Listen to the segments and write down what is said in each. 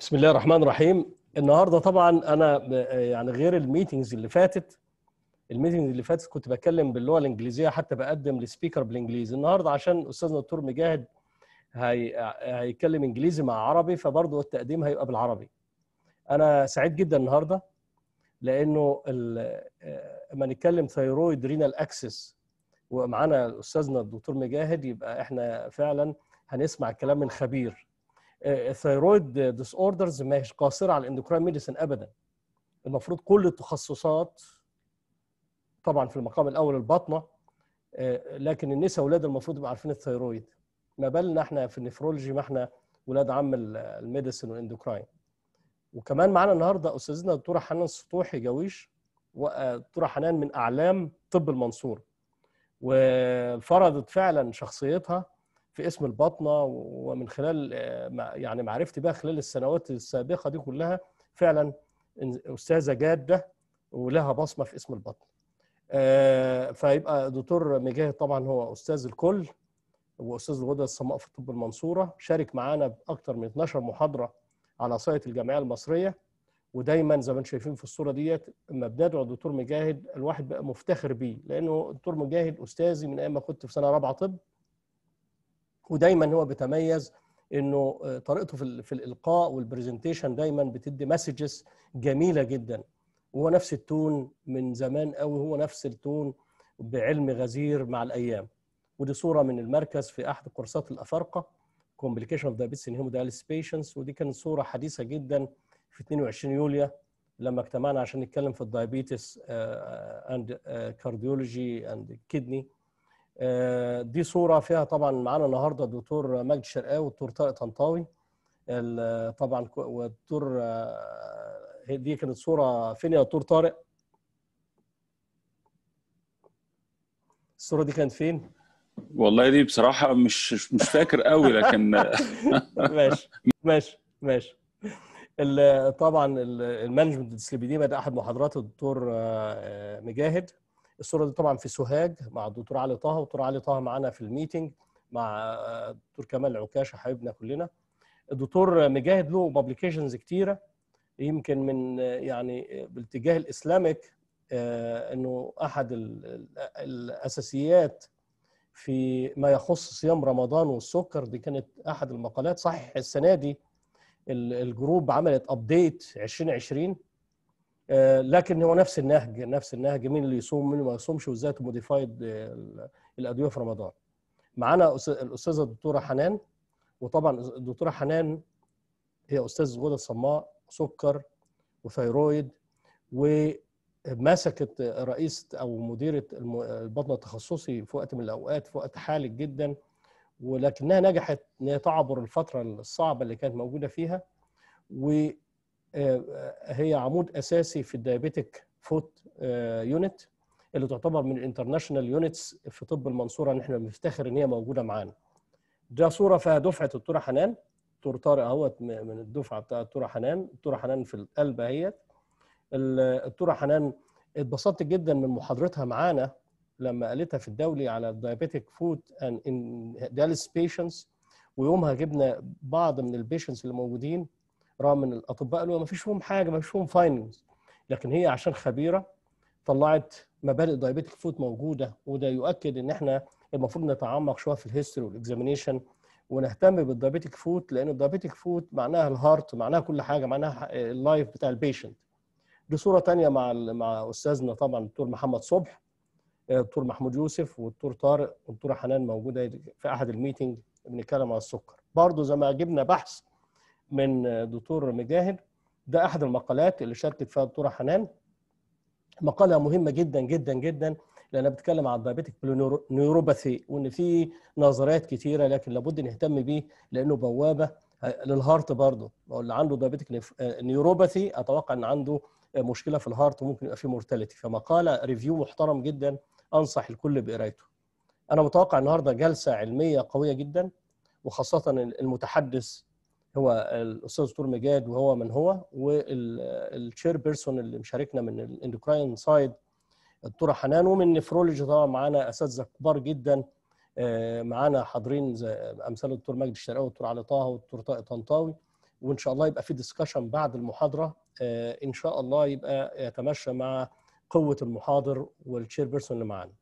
بسم الله الرحمن الرحيم. النهارده طبعا أنا يعني غير ال meetings اللي فاتت ال meetings اللي فاتت كنت بتكلم باللغة الإنجليزية حتى بقدم ل speaker بالإنجليزي. النهارده عشان أستاذنا الدكتور مجاهد هي... هيتكلم إنجليزي مع عربي فبرضه التقديم هيبقى بالعربي. أنا سعيد جدا النهارده لأنه. لما نتكلم thyroid renal axis ومعانا أستاذنا الدكتور مجاهد يبقى إحنا فعلا هنسمع الكلام من خبير ال thyroid disorders ما هيش قاصرة على ال endocrine medicine ابدا. المفروض كل التخصصات طبعا في المقام الأول البطنة لكن النساء أولاد المفروض يبقوا عارفين ال thyroid ما بالنا إحنا في ال nephrology ما إحنا ولاد عم ال medicine وال endocrine. وكمان معانا النهارده أستاذنا الدكتورة حنان سطوحي جويش والدكتوره حنان من أعلام طب المنصوره وفرضت فعلا شخصيتها في اسم البطنة ومن خلال يعني معرفتي بها خلال السنوات السابقة دي كلها فعلا أستاذة جادة ولها بصمة في اسم البطن. فيبقى دكتور مجاهد طبعا هو أستاذ الكل وأستاذ الغدد الصماء في طب المنصورة شارك معانا باكثر من 12 محاضرة على سايت الجمعيه المصرية ودايما زي ما أنتم شايفين في الصورة ديت لما بندعو الدكتور مجاهد الواحد بقى مفتخر بيه لأنه الدكتور مجاهد أستاذي من أيام ما كنت في سنة رابعة طب ودايما هو بيتميز إنه طريقته في, في الإلقاء وال presentation دايما بتدي messages جميلة جدا. وهو نفس ال tone من زمان قوي هو نفس ال tone بعلم غزير مع الأيام. ودي صورة من المركز في أحد كورسات الأفارقة complication of diabetes in hemodialysis patients ودي كانت صورة حديثة جدا في 22 يوليو لما اجتمعنا عشان نتكلم في ال diabetes and cardiology and kidney دي صورة فيها طبعا معانا النهارده الدكتور مجدي شرقاوي والدكتور طارق طنطاوي طبعا والدكتور دي كانت صورة فين يا دكتور طارق؟ الصورة دي كانت فين؟ والله دي بصراحة مش مش فاكر قوي لكن ماشي ماشي ماشي طبعا ال management dyslipidemia ده أحد محاضرات الدكتور مجاهد الصورة دي طبعا في سوهاج مع الدكتور علي طه والدكتور علي طه معانا في ال meeting مع الدكتور كمال عكاشه حبيبنا كلنا. الدكتور مجاهد له publications كتيرة يمكن من يعني بالاتجاه ال Islamic إنه أحد الأساسيات في ما يخص صيام رمضان والسكر. دي كانت أحد المقالات. صحيح السنة دي ال group عملت update 2020 لكن هو نفس النهج نفس النهج مين اللي يصوم مين ما يصومش وإزاي تموديفايد الأدوية في رمضان. معانا الأستاذة الدكتورة حنان وطبعا الدكتورة حنان هي أستاذ غدد صماء سكر وثيرويد ومسكت رئيسة أو مديرة البطن التخصصي في وقت من الأوقات في وقت حالك جدا ولكنها نجحت إن هي تعبر الفترة الصعبة اللي كانت موجودة فيها وهي عمود أساسي في ال diabetic foot unit اللي تعتبر من ال international units في طب المنصورة. ان إحنا بنفتخر إن هي موجودة معانا. ده صورة فيها دفعة الدكتوره حنان. دكتور طارق أهوت من الدفعة بتاعت الدكتوره حنان. الدكتوره حنان في القلب أهيت. الدكتوره حنان اتبسطت جدا من محاضرتها معانا لما قالتها في الدولي على ال diabetic foot in dialysis patients ويومها جبنا بعض من ال patients اللي موجودين. رغم إن الأطباء قالوا ما فيش فيهم حاجة ما فيش فيهم findings لكن هي عشان خبيرة طلعت مبادئ diabetic foot موجودة وده يؤكد إن إحنا المفروض نتعمق شوية في الهيستوري والاكزامينيشن ونهتم بالدايابيتك فود لأن الدايابيتك فود معناها الهارت معناها كل حاجة معناها ال life بتاع ال patient دي صورة ثانية مع مع أستاذنا طبعا الدكتور محمد صبح الدكتور محمود يوسف والدكتور طارق والدكتورة حنان موجودة في أحد ال meeting بنتكلم على السكر. برضه زي ما جبنا بحث من دكتور مجاهد. ده أحد المقالات اللي شاركت فيها الدكتورة حنان. مقالة مهمة جدا جدا جدا لانها بتتكلم عن ال diabetic neuropathy وإن في نظريات كتيرة لكن لابد نهتم بيه لأنه بوابة لل heart برضه. اللي عنده diabetic neuropathy أتوقع إن عنده مشكلة في ال heart وممكن يبقى فيه mortality فمقالة review محترم جدا أنصح الكل بقرايته. أنا متوقع النهارده جلسة علمية قوية جدا وخاصة المتحدث هو الأستاذ دكتور مجاهد وهو من هو وال chairperson اللي مشاركنا من ال endocrine side الدكتورة حنان ومن nephrology طبعا معانا اساتذه كبار جدا. معانا حاضرين أمثال الدكتور مجدي الشرقاوي والدكتور علي طه والدكتور طارق طنطاوي. وإن شاء الله يبقى في discussion بعد المحاضرة. إن شاء الله يبقى يتمشى مع قوة المحاضر وال chairperson اللي معانا.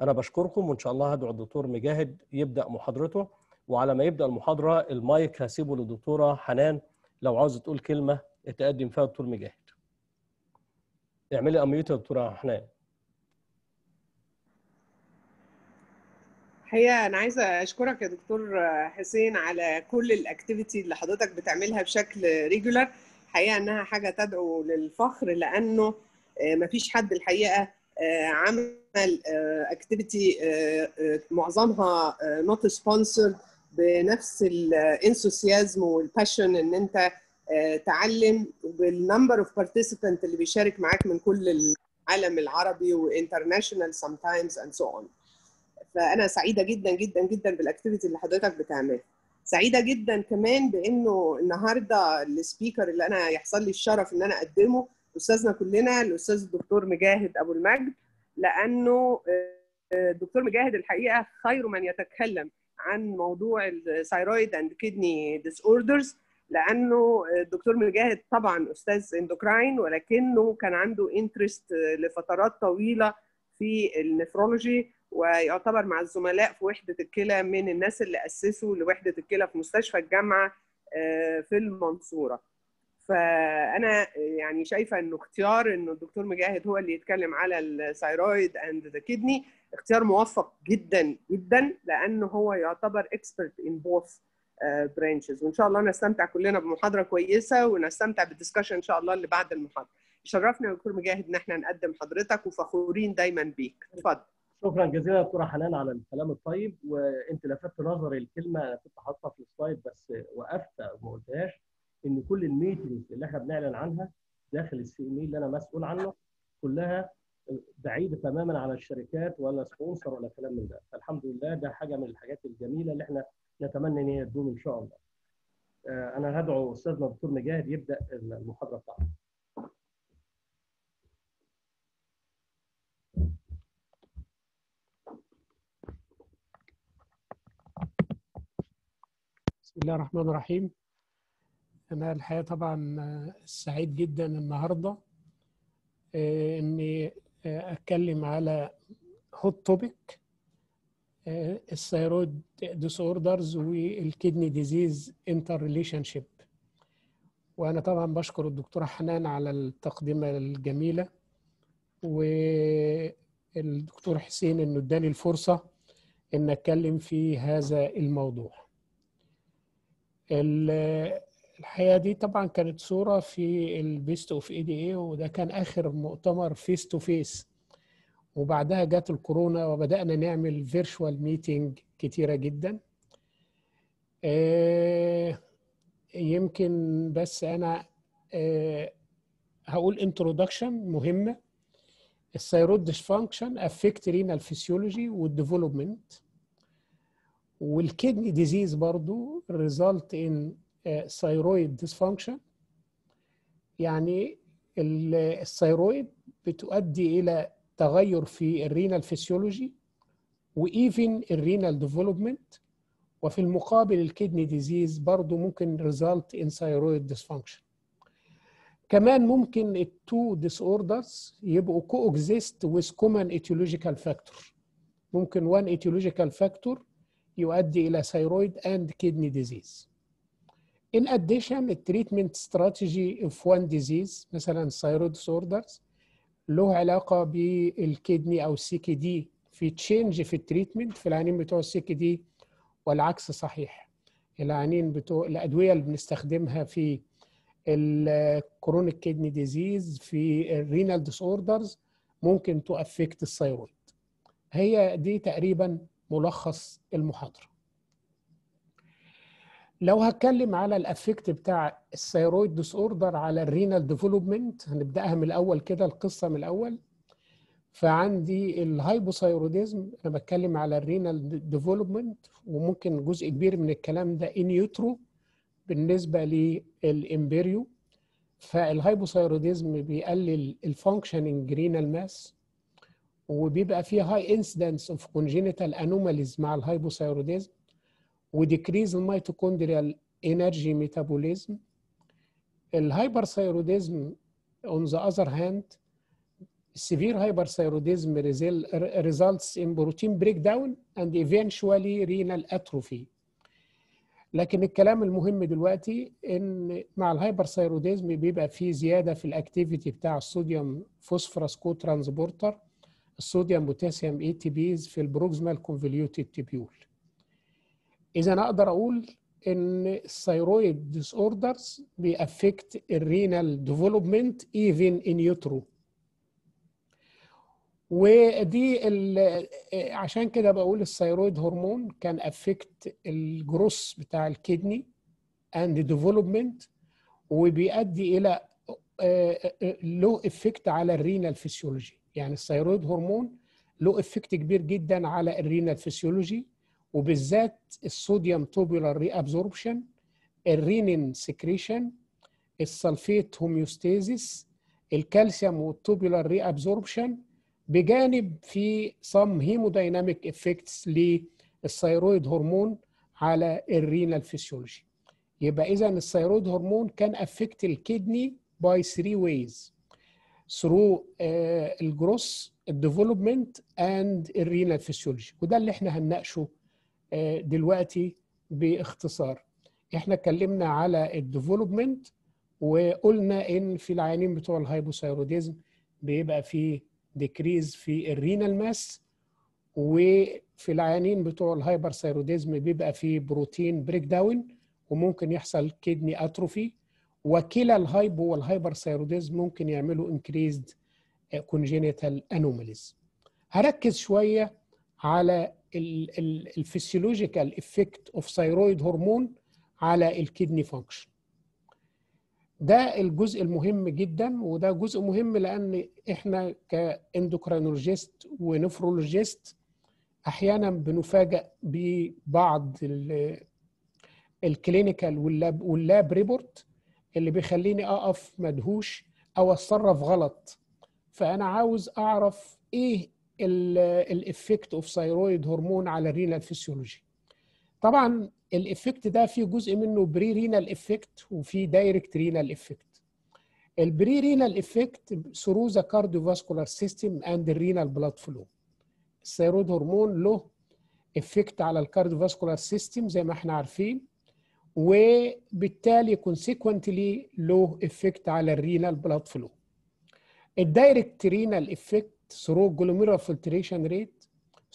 أنا بشكركم وإن شاء الله هدعو الدكتور مجاهد يبدأ محاضرته. وعلى ما يبدأ المحاضرة المايك هسيبه للدكتورة حنان لو عاوزة تقول كلمة تقدم فيها الدكتور مجاهد. اعملي unmute يا دكتورة حنان. الحقيقة أنا عايزة أشكرك يا دكتور حسين على كل ال activity اللي حضرتك بتعملها بشكل regular الحقيقة إنها حاجة تدعو للفخر لأنه مفيش حد الحقيقة عمل activity معظمها not sponsored بنفس ال enthusiasm وال passion إن أنت تعلم بال number of participants اللي بيشارك معاك من كل العالم العربي و international sometimes and so on فأنا سعيدة جدا جدا جدا بال activity اللي حضرتك بتعملها سعيدة جدا كمان بإنه النهارده ال speaker اللي أنا يحصل لي الشرف إن أنا أقدمه أستاذنا كلنا الأستاذ الدكتور مجاهد أبو المجد لأنه الدكتور مجاهد الحقيقة خير من يتكلم. عن موضوع ال thyroid and kidney disorders لأنه الدكتور مجاهد طبعا أستاذ endocrine ولكنه كان عنده interest لفترات طويلة في ال nephrology ويعتبر مع الزملاء في وحدة الكلى من الناس اللي أسسوا لوحدة الكلى في مستشفى الجامعة في المنصورة. فأنا يعني شايفة إنه اختيار إنه الدكتور مجاهد هو اللي يتكلم على ال thyroid and the kidney اختيار موفق جدا جدا لأنه هو يعتبر expert in both branches وإن شاء الله نستمتع كلنا بمحاضرة كويسة ونستمتع بال discussion إن شاء الله اللي بعد المحاضرة. شرفنا دكتور مجاهد إن إحنا نقدم حضرتك وفخورين دايما بيك. اتفضل. شكرا جزيلا دكتوره حنان على الكلام الطيب وأنت لفتت نظري الكلمة أنا كنت حاططها في ال slide بس وقفت وما قلتهاش إن كل ال meetings اللي إحنا بنعلن عنها داخل ال CME اللي أنا مسؤول عنه كلها بعيده تماما عن الشركات ولا sponsor ولا كلام من ده فالحمد لله ده حاجة من الحاجات الجميلة اللي إحنا نتمنى إن هي تدوم إن شاء الله. أنا هدعو أستاذنا الدكتور مجاهد يبدأ المحاضرة بتاعته. بسم الله الرحمن الرحيم أنا الحقيقة طبعا سعيد جدا النهاردة إني أتكلم على hot topic ال thyroid disorders وال kidney disease interrelationship وأنا طبعا بشكر الدكتورة حنان على التقدمه الجميلة والدكتور حسين إنه إداني الفرصة إن أتكلم في هذا الموضوع. الحقيقة دي طبعا كانت صورة في ال best of ADA وده كان آخر مؤتمر face to face وبعدها جت الكورونا وبدأنا نعمل virtual meeting كتيرة جدا. يمكن بس أنا هقول introduction مهمة. ال thyroid dysfunction affect renal physiology وال development وال kidney disease برضو result in thyroid dysfunction يعني ال thyroid بتؤدي إلى تغير في ال renal physiology و even ال renal development وفي المقابل ال kidney disease برضو ممكن result in thyroid dysfunction كمان ممكن ال two disorders يبقوا co-exist with common etiological factor ممكن one etiological factor يؤدي إلى thyroid and kidney disease In addition, ال treatment strategy of one disease مثلا thyroid disorders له علاقة بال kidney أو ال CKD في change في ال treatment في العيانين بتوع ال CKD والعكس صحيح. العيانين بتوع الأدوية اللي بنستخدمها في ال chronic kidney disease في ال renal disorders ممكن to affect ال thyroid هي دي تقريبا ملخص المحاضرة. لو هتكلم على ال effect بتاع ال thyroid disorder على ال renal development هنبدأها من الأول كده القصة من الأول. فعندي ال hypothyroidism أنا بتكلم على ال renal development وممكن جزء كبير من الكلام ده in utero بالنسبة لل embryo. فال hypothyroidism بيقلل ال functioning renal mass وبيبقى فيه high incidence of congenital anomalies مع ال hypothyroidism و decrease ال mitochondrial energy metabolism. ال hyperthyroidism on the other hand severe hyperthyroidism results in protein breakdown and eventually renal atrophy. لكن الكلام المهم دلوقتي إن مع ال hyperthyroidism بيبقى فيه زيادة في ال activity بتاع ال sodium phosphorus co-transporter ال sodium potassium ATPase في ال proximal convoluted tubule إذا أنا أقدر أقول إن ال thyroid disorders بي affect ال renal development even in utero ودي عشان كده بقول ال thyroid hormone can affect ال growth بتاع ال kidney and development وبيؤدي إلى له effect على ال renal physiology يعني ال thyroid hormone له effect كبير جدا على ال renal physiology وبالذات ال sodium tubular reabsorption ال renin secretion ال sulfate homeostasis الكالسيوم وال tubular reabsorption بجانب في some hemodynamic effects لل thyroid hormone على ال renal physiology يبقى اذا ال thyroid hormone can affect ال kidney by 3 ways through ال growth ال development and ال renal physiology وده اللي إحنا هنناقشه دلوقتي باختصار. إحنا اتكلمنا على ال development وقلنا إن في العيانين بتوع ال hypothyroidism بيبقى في decrease في ال renal mass وفي العيانين بتوع ال hyperthyroidism بيبقى في protein breakdown وممكن يحصل kidney atrophy وكلا ال hypo وال hyperthyroidism ممكن يعملوا increased congenital anomalies هركز شوية على ال physiological effect of thyroid hormone على ال kidney function ده الجزء المهم جدا وده جزء مهم لأن إحنا ك endocrinologist و nephrologist أحيانا بنفاجئ ببعض ال clinical وال lab وال lab report اللي بيخليني أقف مدهوش أو أتصرف غلط. فأنا عاوز أعرف إيه ال effect of thyroid hormone على ال renal physiology طبعا ال effect ده فيه جزء منه pre-renal effect وفي direct renal effect ال pre-renal effect through the cardiovascular system and ال renal blood flow ال thyroid hormone له effect على ال cardiovascular system زي ما إحنا عارفين وبالتالي consequently له effect على ال renal blood flow ال direct renal effect through glomerular filtration rate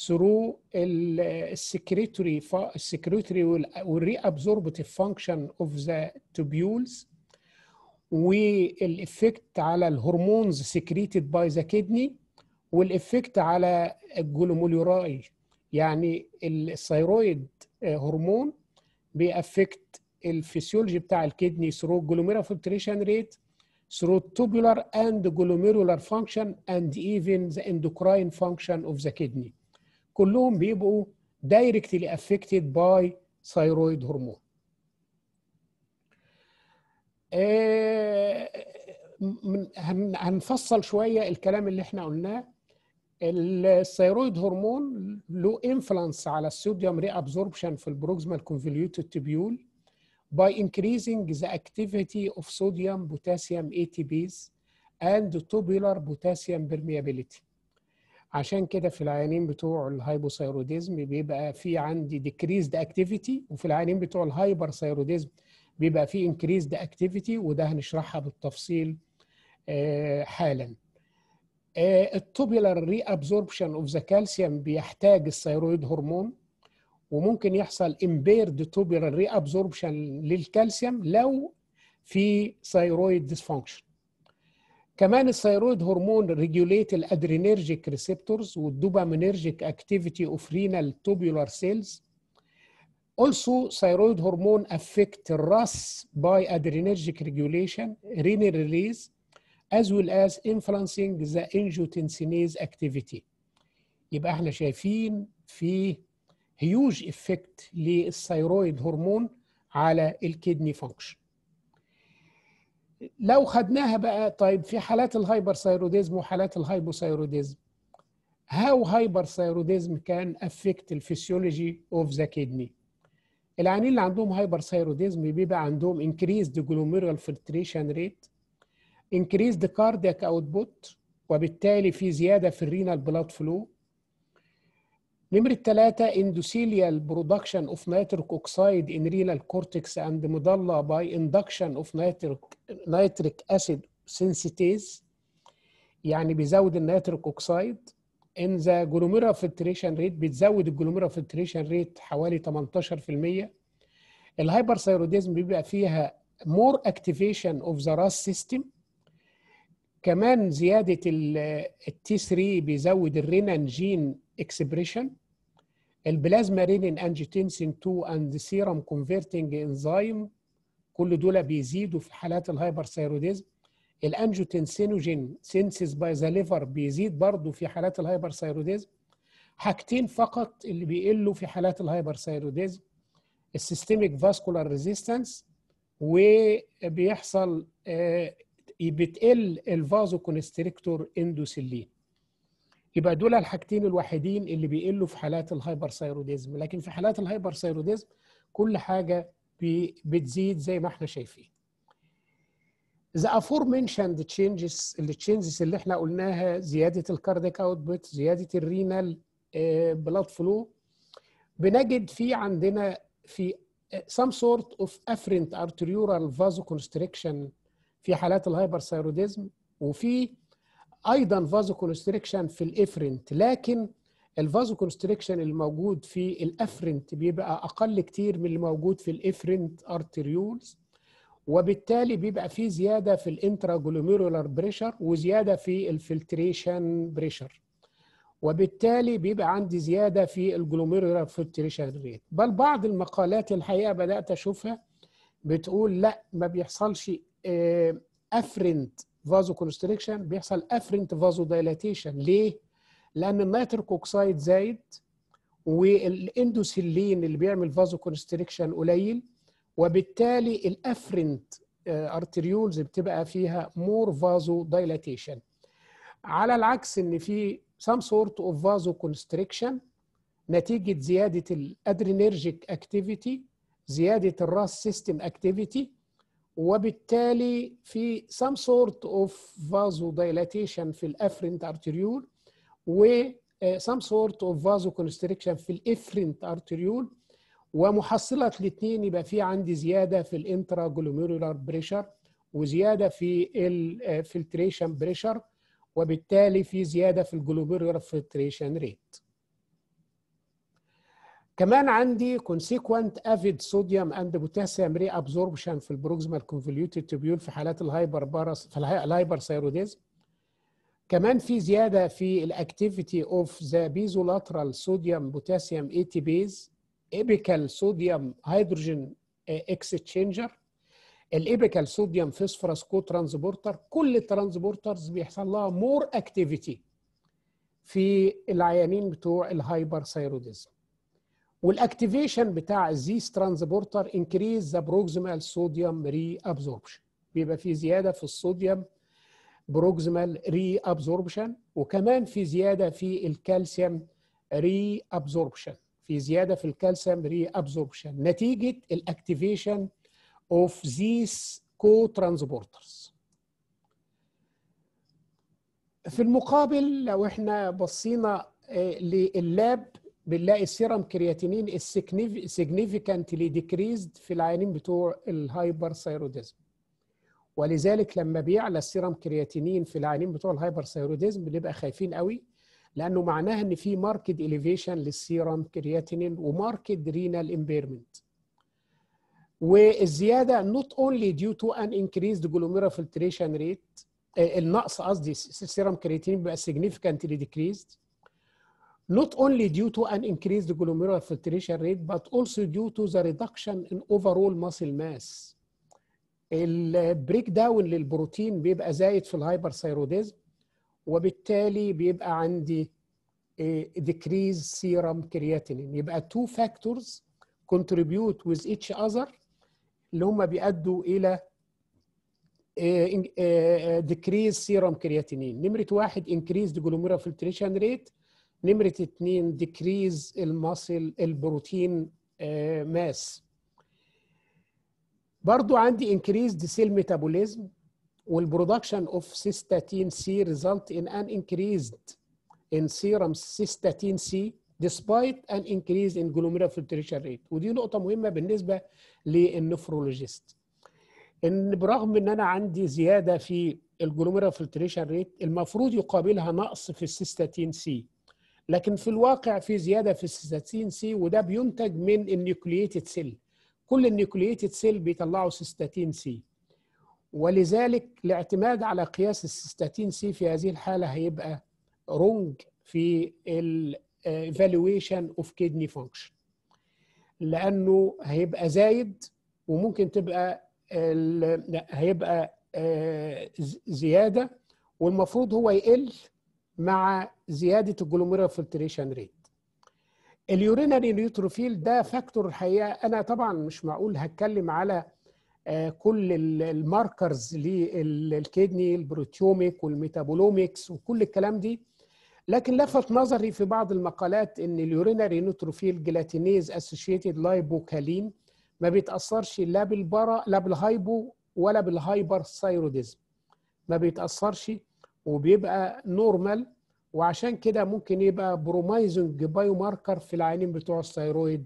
through ال secretory ال secretory وال reabsorptive function of the tubules. والافكت على الهرمونز سكريتد باي ذا كدني والافكت على الجلوميرولاي يعني الثيرويد هرمون بيأفكت الفسيولوجي بتاع الكدني through glomerular filtration rate through tubular and glomerular function and even the endocrine function of the kidney. كلهم بيبقوا directly affected by thyroid hormone. هنفصل شوية الكلام اللي إحنا قلناه. ال thyroid hormone له influence على ال sodium reabsorption في ال proximal convoluted tubule by increasing the activity of sodium potassium ATPase and tubular potassium permeability. عشان كده في العيانين بتوع ال hypothyroidism بيبقى في عندي decreased activity وفي العيانين بتوع ال hyperthyroidism بيبقى في increased activity وده هنشرحها بالتفصيل حالا. ال tubular reabsorption of the calcium بيحتاج ال thyroid hormone. وممكن يحصل impaired tubular reabsorption للكالسيوم لو في thyroid dysfunction كمان ال thyroid hormone regulate ال adrenergic receptors وال dopaminergic activity of renal tubular cells Also, thyroid hormone affect RAS by adrenergic regulation, renin release, as well as influencing the angiotensinase activity. يبقى إحنا شايفين في huge effect لل thyroid hormone على ال kidney function لو خدناها بقى طيب في حالات ال hyperthyroidism وحالات ال hypothyroidism hyperthyroidism can affect the physiology of the kidney? العيانين اللي عندهم hyperthyroidism بيبقى عندهم increased glomerular filtration rate increased cardiac output وبالتالي في زيادة في ال renal blood flow نمرة ثلاثة endothelial production of nitric oxide in renal cortex and medulla by induction of nitric, nitric acid synthetase يعني بيزود ال nitric oxide. in the glomerular filtration rate بتزود ال glomerular filtration rate حوالي 18% ال hyperthyroidism بيبقى فيها more activation of the RAS system. كمان زيادة ال T3 بيزود ال renin gene expression ال plasma renin angiotensin 2 and serum converting enzyme كل دول بيزيدوا في حالات ال hyperthyroidism. ال angiotensinogen synthesis by the liver بيزيد برضه في حالات ال hyperthyroidism. حاجتين فقط اللي بيقلوا في حالات ال hyperthyroidism ال systemic vascular resistance وبيحصل آه بتقل ال vasoconstrictor endothelin. يبقى دول الحاجتين الوحيدين اللي بيقلوا في حالات ال hyperthyroidism. لكن في حالات ال hyperthyroidism كل حاجة بتزيد زي ما إحنا شايفين. The aforementioned changes اللي changes اللي إحنا قلناها زيادة ال cardiac output زيادة ال renal blood flow بنجد في عندنا في some sort of afferent arterial vasoconstriction في حالات ال hyperthyroidism وفي أيضا vasoconstriction في ال efferent لكن ال vasoconstriction الموجود في ال afferent بيبقى أقل كتير من اللي موجود في ال efferent arterioles وبالتالي بيبقى في زيادة في ال intraglomerular pressure وزيادة في ال filtration pressure وبالتالي بيبقى عندي زيادة في ال glomerular filtration rate بل بعض المقالات الحقيقة بدأت أشوفها بتقول لا ما بيحصلش afferent vasoconstriction بيحصل afferent vasodilatation ليه؟ لأن ال nitric oxide زايد وال endothelin اللي بيعمل vasoconstriction قليل وبالتالي ال afferent arterioles بتبقى فيها more vasodilatation على العكس إن في some sort of vasoconstriction نتيجة زيادة ال adrenergic activity زيادة ال RAS system activity وبالتالي في some sort of vasodilatation في ال afferent arteriole و some sort of vasoconstriction في ال efferent arteriole ومحصلة الاثنين يبقى في عندي زيادة في ال intraglomerular pressure وزيادة في ال filtration pressure وبالتالي في زيادة في ال glomerular filtration rate كمان عندي consequent avid sodium and potassium reabsorption في ال proximal convoluted tubule في حالات ال hyperpara في ال hyperthyroidism كمان في زيادة في ال activity of the basolateral sodium potassium ATPase apical sodium hydrogen exchanger ال apical sodium phosphorus cotransporter كل ال transporters بيحصل لها more activity في العيانين بتوع ال hyperthyroidism وال activation بتاع ال these transporter increase the proximal sodium reabsorption بيبقى في زيادة في ال sodium proximal reabsorption وكمان في زيادة في الكالسيوم reabsorption في زيادة في ال calcium reabsorption نتيجة ال activation of these co-transporters في المقابل لو إحنا بصينا لل lab بنلاقي ال serum creatinine significantly decreased في العيانين بتوع ال hyperthyroidism ولذلك لما بيعلى ال serum creatinine في العيانين بتوع ال hyperthyroidism بنبقى خايفين قوي لأنه معناها إن في marked elevation لل serum creatinine و marked renal impairment والزياده not only due to an increased glomerular filtration rate النقص قصدي ال serum creatinine بيبقى significantly decreased. Not only due to an increased glomerular filtration rate but also due to the reduction in overall muscle mass ال breakdown للبروتين بيبقى زايد في ال hyperthyroidism وبالتالي بيبقى عندي decrease serum creatinine يبقى two factors contribute with each other اللي هم بيأدوا إلى decrease serum creatinine نمرة واحد increased glomerular filtration rate نمرة اتنين decrease المصل البروتين ماس برضو عندي increased cell metabolism وال production of cystatin C result in an increased in serum cystatin C despite an increase in glomerular filtration rate. ودي نقطة مهمة بالنسبة لل nephrologist. إن برغم إن أنا عندي زيادة في ال glomerular filtration rate المفروض يقابلها نقص في ال cystatin C لكن في الواقع في زيادة في ال cystatin C وده بينتج من ال nucleated cell. كل ال nucleated cell بيطلعوا cystatin C. ولذلك الاعتماد على قياس ال cystatin C في هذه الحالة هيبقى wrong في ال evaluation of kidney function. لأنه هيبقى زايد وممكن تبقى هيبقى زيادة والمفروض هو يقل مع زيادة ال glomerular filtration rate ال urinary neutrophil ده factor الحقيقة أنا طبعا مش معقول هتكلم على كل الماركرز للكدني البروتيوميك والميتابولوميكس وكل الكلام دي. لكن لفت نظري في بعض المقالات إن ال urinary neutrophil gelatinase-associated lipocalin ما بيتأثرش لا بال para لا بال hypo ولا بال hyperthyroidism ما بيتأثرش وبيبقى normal وعشان كده ممكن يبقى promising biomarker في العيانين بتوع ال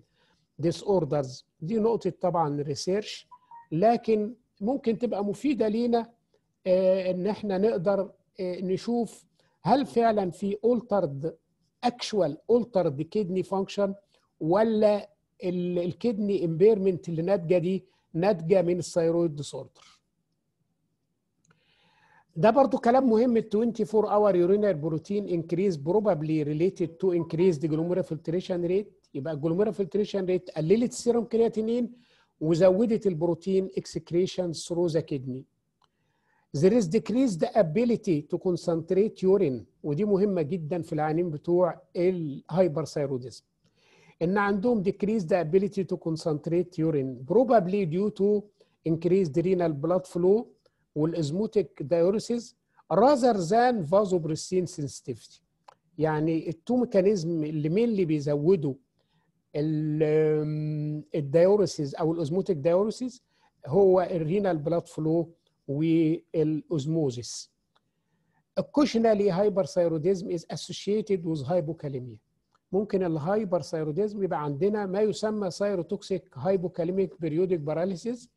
thyroid disorders دي نقطة طبعا research لكن ممكن تبقى مفيدة لينا إن إحنا نقدر نشوف هل فعلا في altered actual altered kidney function ولا ال kidney impairment اللي ناتجة دي ناتجة من ال thyroid disorder ده برضو كلام مهم ال 24 hour urinary protein increase probably related to increased glomerular filtration rate يبقى الجلوميرال filtration rate قللت السيروم كرياتينين وزودت البروتين excretion through the kidney there is decreased ability to concentrate urine ودي مهمه جدا في العيانين بتوع الهايبرثايروديزم ان عندهم decreased ability to concentrate urine probably due to increased renal blood flow وال osmotic diuresis rather than vasopressin sensitivity. يعني ال two mechanism اللي مين اللي بيزودوا ال diuresis أو ال osmotic diuresis هو ال renal blood flow وال osmosis occasionally hyperthyroidism is associated with hypokalemia. ممكن ال hyperthyroidism يبقى عندنا ما يسمى thyrotoxic hypokalemic periodic paralysis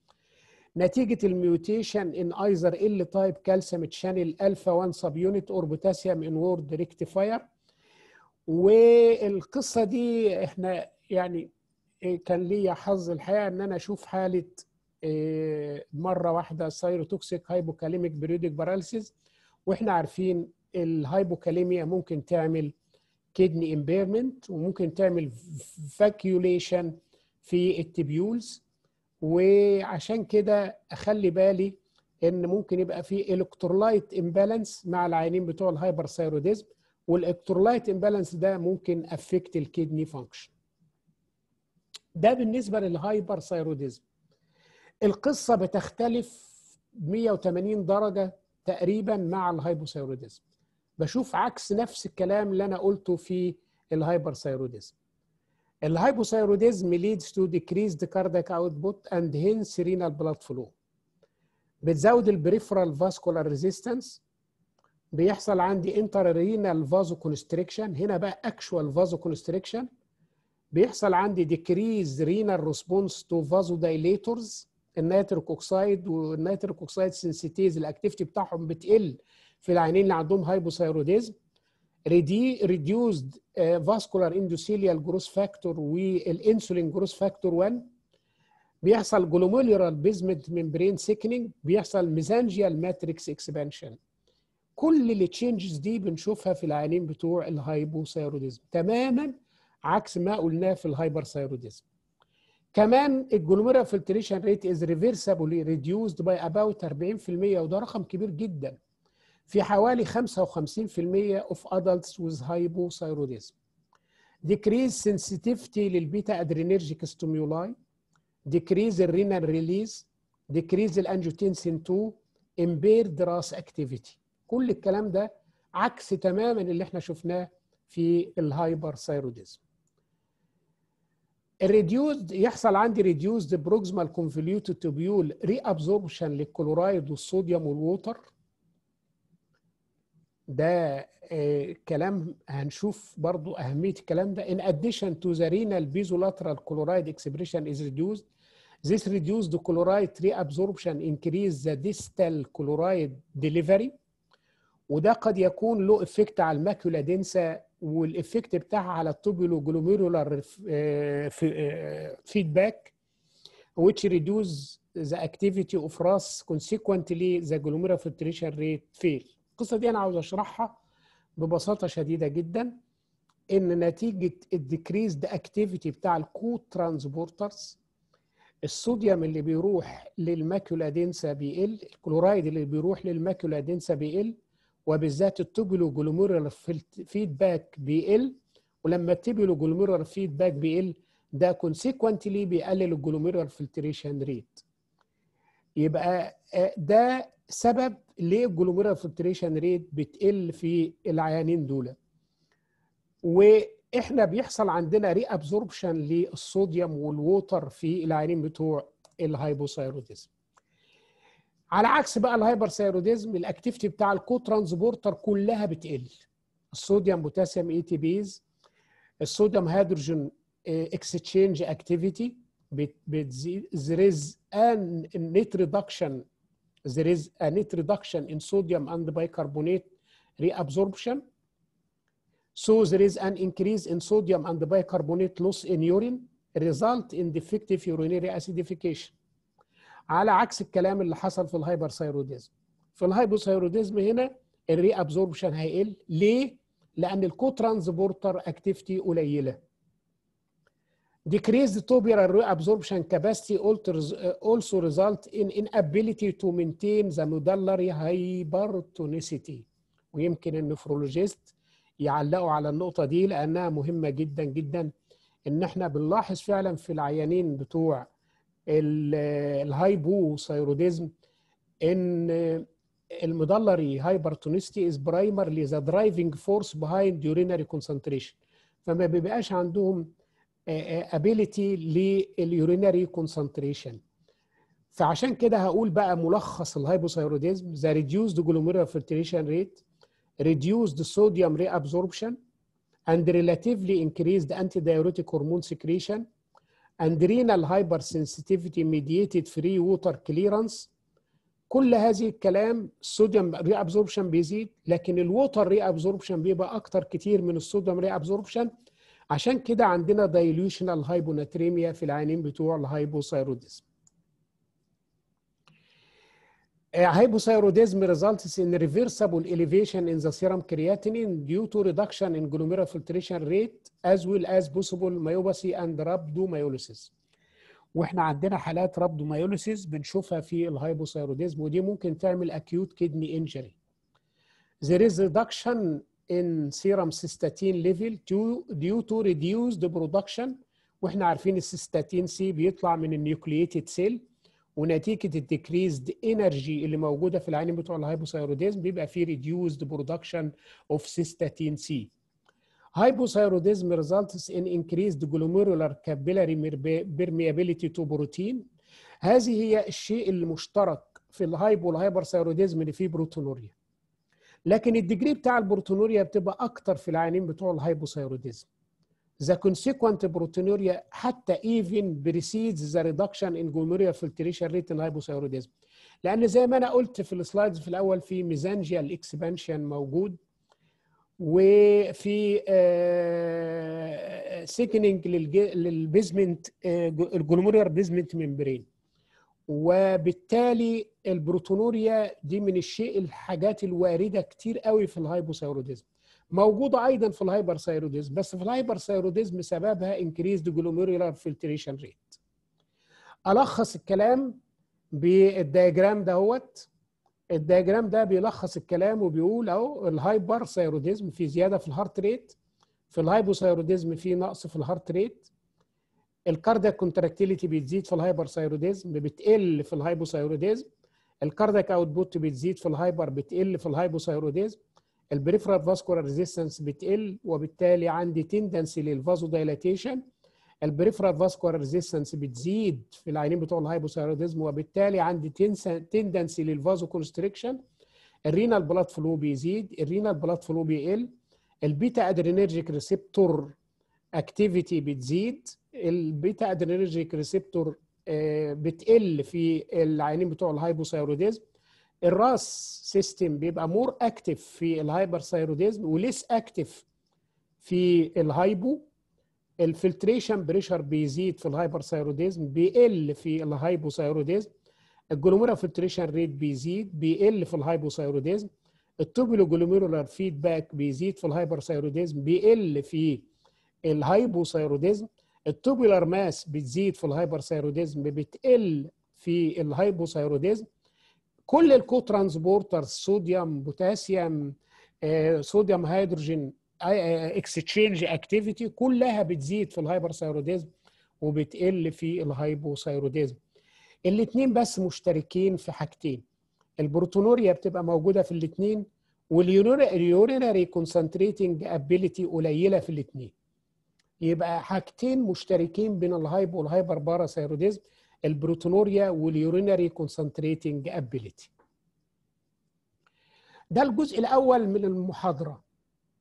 نتيجة ال mutation in either L-type calcium channel alpha 1 subunit or potassium inward rectifier والقصة دي إحنا يعني كان ليا حظ الحقيقة إن أنا أشوف حالة مرة واحدة thyrotoxic hypokalemic periodic paralysis وإحنا عارفين ال hypokalemia ممكن تعمل kidney impairment وممكن تعمل vacuolation في ال tubules وعشان كده أخلي بالي إن ممكن يبقى في electrolyte imbalance مع العيانين بتوع ال hyperthyroidism وال electrolyte imbalance ده ممكن affect ال kidney function ده بالنسبة لل hyperthyroidism القصة بتختلف 180 درجة تقريبا مع ال hypothyroidism بشوف عكس نفس الكلام اللي أنا قلته في ال hyperthyroidism ال hypothyroidism leads to decreased cardiac output and hence renal blood flow. بتزود ال peripheral vascular resistance بيحصل عندي intrarenal vasoconstriction هنا بقى actual vasoconstriction بيحصل عندي decrease renal response to vasodilators ال nitric oxide وال nitric oxide synthetase ال activity بتاعهم بتقل في العيانين اللي عندهم hypothyroidism redu- reduced vascular endothelial growth factor وال insulin growth factor 1 بيحصل glomerular basement membrane thickening بيحصل mesangial matrix expansion كل ال changes دي بنشوفها في العيانين بتوع ال hypothyroidism تماما عكس ما قلناه في ال hyperthyroidism كمان ال glomerular filtration rate is reversibly reduced by about 40% وده رقم كبير جدا. في حوالي 55% of adults with hypothyroidism. Decrease sensitivity لل beta adrenergic stimuli decrease ال renin release decrease ال angiotensin 2 impaired RAS activity. كل الكلام ده عكس تماما اللي إحنا شفناه في ال hyperthyroidism ال reduced يحصل عندي reduced proximal convoluted tubule reabsorption للكلورايد والصوديوم وال water. ده آه، كلام هنشوف برضو أهمية الكلام ده in addition to the renal basolateral chloride expression is reduced this reduced chloride reabsorption increase the distal chloride delivery وده قد يكون له افكت على الماكولا دنسا والافكت بتاعها على التوبولو جلوميرولار feedback which reduce the activity of RAS consequently the glomerular filtration rate fail القصة دي أنا عاوز أشرحها ببساطة شديدة جدا إن نتيجة ال decreased activity بتاع ال co-transporters الصوديوم اللي بيروح لل macula densa بيقل الكلورايد اللي بيروح لل macula densa بيقل وبالتالي ال tubuloglomerular feedback بيقل ولما ال tubuloglomerular feedback بيقل ده consequently بيقلل ال glomerular filtration rate يبقى آه، ده سبب ليه ال glomerular filtration rate بتقل في العيانين دول؟ وإحنا بيحصل عندنا reabsorption للصوديوم وال water في العيانين بتوع ال hypothyroidism. على عكس بقى ال hyperthyroidism ال activity بتاع ال co-transporter كلها بتقل. ال sodium potassium ATPase ال sodium hydrogen exchange activity بتزيد there is an net reduction there is a net reduction in sodium and bicarbonate reabsorption. So there is an increase in sodium and bicarbonate loss in urine result in defective urinary acidification. على عكس الكلام اللي حصل في ال hyperthyroidism. في ال hypothyroidism هنا ال reabsorption هيقل ليه؟ لأن ال co-transporter activity قليله. Decreased tubular reabsorption capacity uh, also result in inability to maintain the medullary hypertonicity ويمكن ال nephrologist يعلقوا على النقطة دي لأنها مهمة جدا جدا إن إحنا بنلاحظ فعلا في العيانين بتوع ال hypothyroidism إن ال medullary hypertonicity is primarily the driving force behind urinary concentration فما بيبقاش عندهم ability لل urinary concentration فعشان كده هقول بقى ملخص ال hypothyroidism the reduced glomerular filtration rate reduced sodium reabsorption and relatively increased antidiuretic hormone secretion and renal hypersensitivity mediated free water clearance كل هذه الكلام ال sodium reabsorption بيزيد لكن ال water reabsorption بيبقى أكتر كتير من ال sodium reabsorption عشان كده عندنا dilutional hyponatremia في العيانين بتوع ال hypothyroidism. Hypothyroidism results in reversible elevation in the serum creatinine due to reduction in glomerular filtration rate as well as possible myopathy and rhabdomyolysis. وإحنا عندنا حالات rhabdomyolysis بنشوفها في ال hypothyroidism ودي ممكن تعمل acute kidney injury. There is reduction in serum cystatin level due, due to reduced production وإحنا عارفين ال cystatin C بيطلع من ال nucleated cell ونتيجة ال decreased energy اللي موجودة في العيانين بتوع ال hypothyroidism بيبقى فيه reduced production of cystatin C. Hypothyroidism results in increased glomerular capillary permeability to protein. هذه هي الشيء المشترك في ال hypo وال hyperthyroidism اللي فيه proteinuria. لكن ال degree بتاع ال proteinuria بتبقى أكتر في العيانين بتوع ال hypothyroidism. The consequent proteinuria حتى even precedes the reduction in glomerular filtration rate in hypothyroidism. لأن زي ما أنا قلت في ال slides في الأول في mesangial expansion موجود وفي thickening لل basement ال glomerular basement membrane وبالتالي ال proteinuria دي من الشيء الحاجات الوارده كتير قوي في ال hypothyroidism. موجوده أيضا في ال hyperthyroidism بس في ال hyperthyroidism سببها increased glomerular filtration rate ألخص الكلام بال diagram دهوت ال diagram ده بيلخص الكلام وبيقول أهو ال hyperthyroidism في زيادة في ال heart rate في ال hypothyroidism في نقص في ال heart rate ال cardiac contractility بتزيد في ال hyperthyroidism بتقل في ال hypothyroidism. ال cardiac output بتزيد في ال hyper بتقل في ال hypothyroidism. ال peripheral vascular resistance بتقل وبالتالي عندي tendency لل vasodilatation ال peripheral vascular resistance بتزيد في العيانين بتوع ال hypothyroidism وبالتالي عندي tendency لل vasoconstriction ال renal blood flow بيزيد ال renal blood flow بيقل. ال beta adrenergic receptor activity بتزيد. ال beta adrenergic receptor بتقل في العيانين بتوع ال hypothyroidism. ال RAS system بيبقى more active في ال hyperthyroidism و less active في ال hypo. ال filtration pressure بيزيد في ال hyperthyroidism بيقل في ال hypothyroidism. ال glomerular filtration rate بيزيد بيقل في ال hypothyroidism. ال tubuloglomerular feedback بيزيد في ال hyperthyroidism بيقل في ال hypothyroidism. ال tubular mass بتزيد في ال hyperthyroidism بتقل في ال hypothyroidism كل ال co-transporters sodium potassium sodium hydrogen exchange activity كلها بتزيد في ال hyperthyroidism وبتقل في ال hypothyroidism الاثنين بس مشتركين في حاجتين. ال proteinuria بتبقى موجودة في الاثنين وال urinary concentrating ability قليلة في الاثنين يبقى حاجتين مشتركين بين ال hypo وال hyperthyroidism ال proteinuria وال urinary concentrating ability ده الجزء الأول من المحاضرة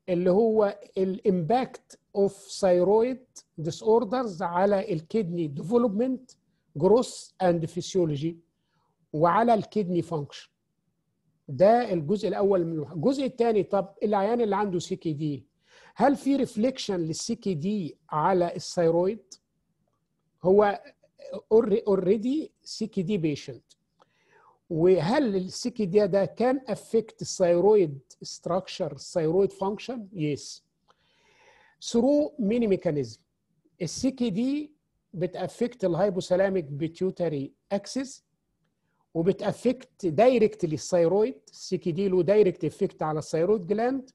اللي هو ال impact of thyroid disorders على ال kidney development growth and physiology وعلى ال kidney function ده الجزء الأول من. الجزء الثاني طب العيان اللي عنده CKD هل في reflection لل CKD على ال thyroid هو already CKD patient وهل ال CKD ده can affect ال thyroid structure ال thyroid function yes through many mechanism ال CKD بت affect ال hypothalamic pituitary axis وبت affect direct لل thyroid ال CKD له direct effect على ال thyroid gland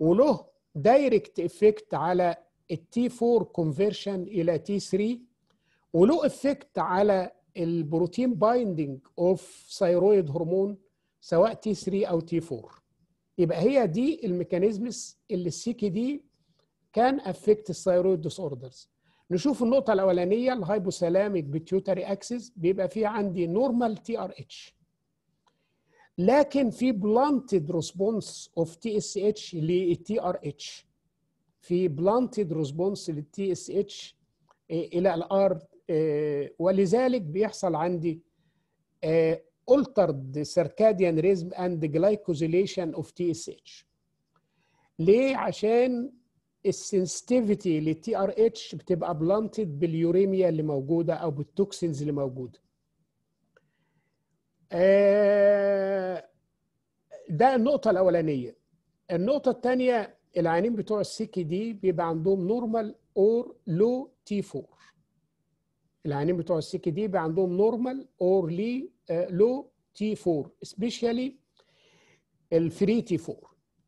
وله direct effect على ال T 4 conversion إلى T 3 وله effect على ال protein binding of thyroid hormone سواء T 3 أو T 4 يبقى هي دي الميكانيزمز اللي السي كي دي كان افكت الثايرويد ديس اوردرز نشوف النقطة الأولانية الهايبوثالاميك بيتيوتري اكسس بيبقى في عندي نورمال تي ار اتش لكن في اوف تي اس اتش للتي آر إتش. في بلانتد ريسبونس للتي إس إتش إلى الار ولذلك بيحصل عندي altered circadian rhythm and glycosylation of TSH ليه؟ عشان ال sensitivity لل TRH بتبقى blunted بال uremia اللي موجودة أو بال toxins اللي موجودة. ده النقطة الأولانية. النقطة الثانية العيانين بتوع ال CKD بيبقى عندهم normal or low T 4 العيانين بتوع ال CKD بيبقى عندهم normal or لي low T 4 specially ال free T 4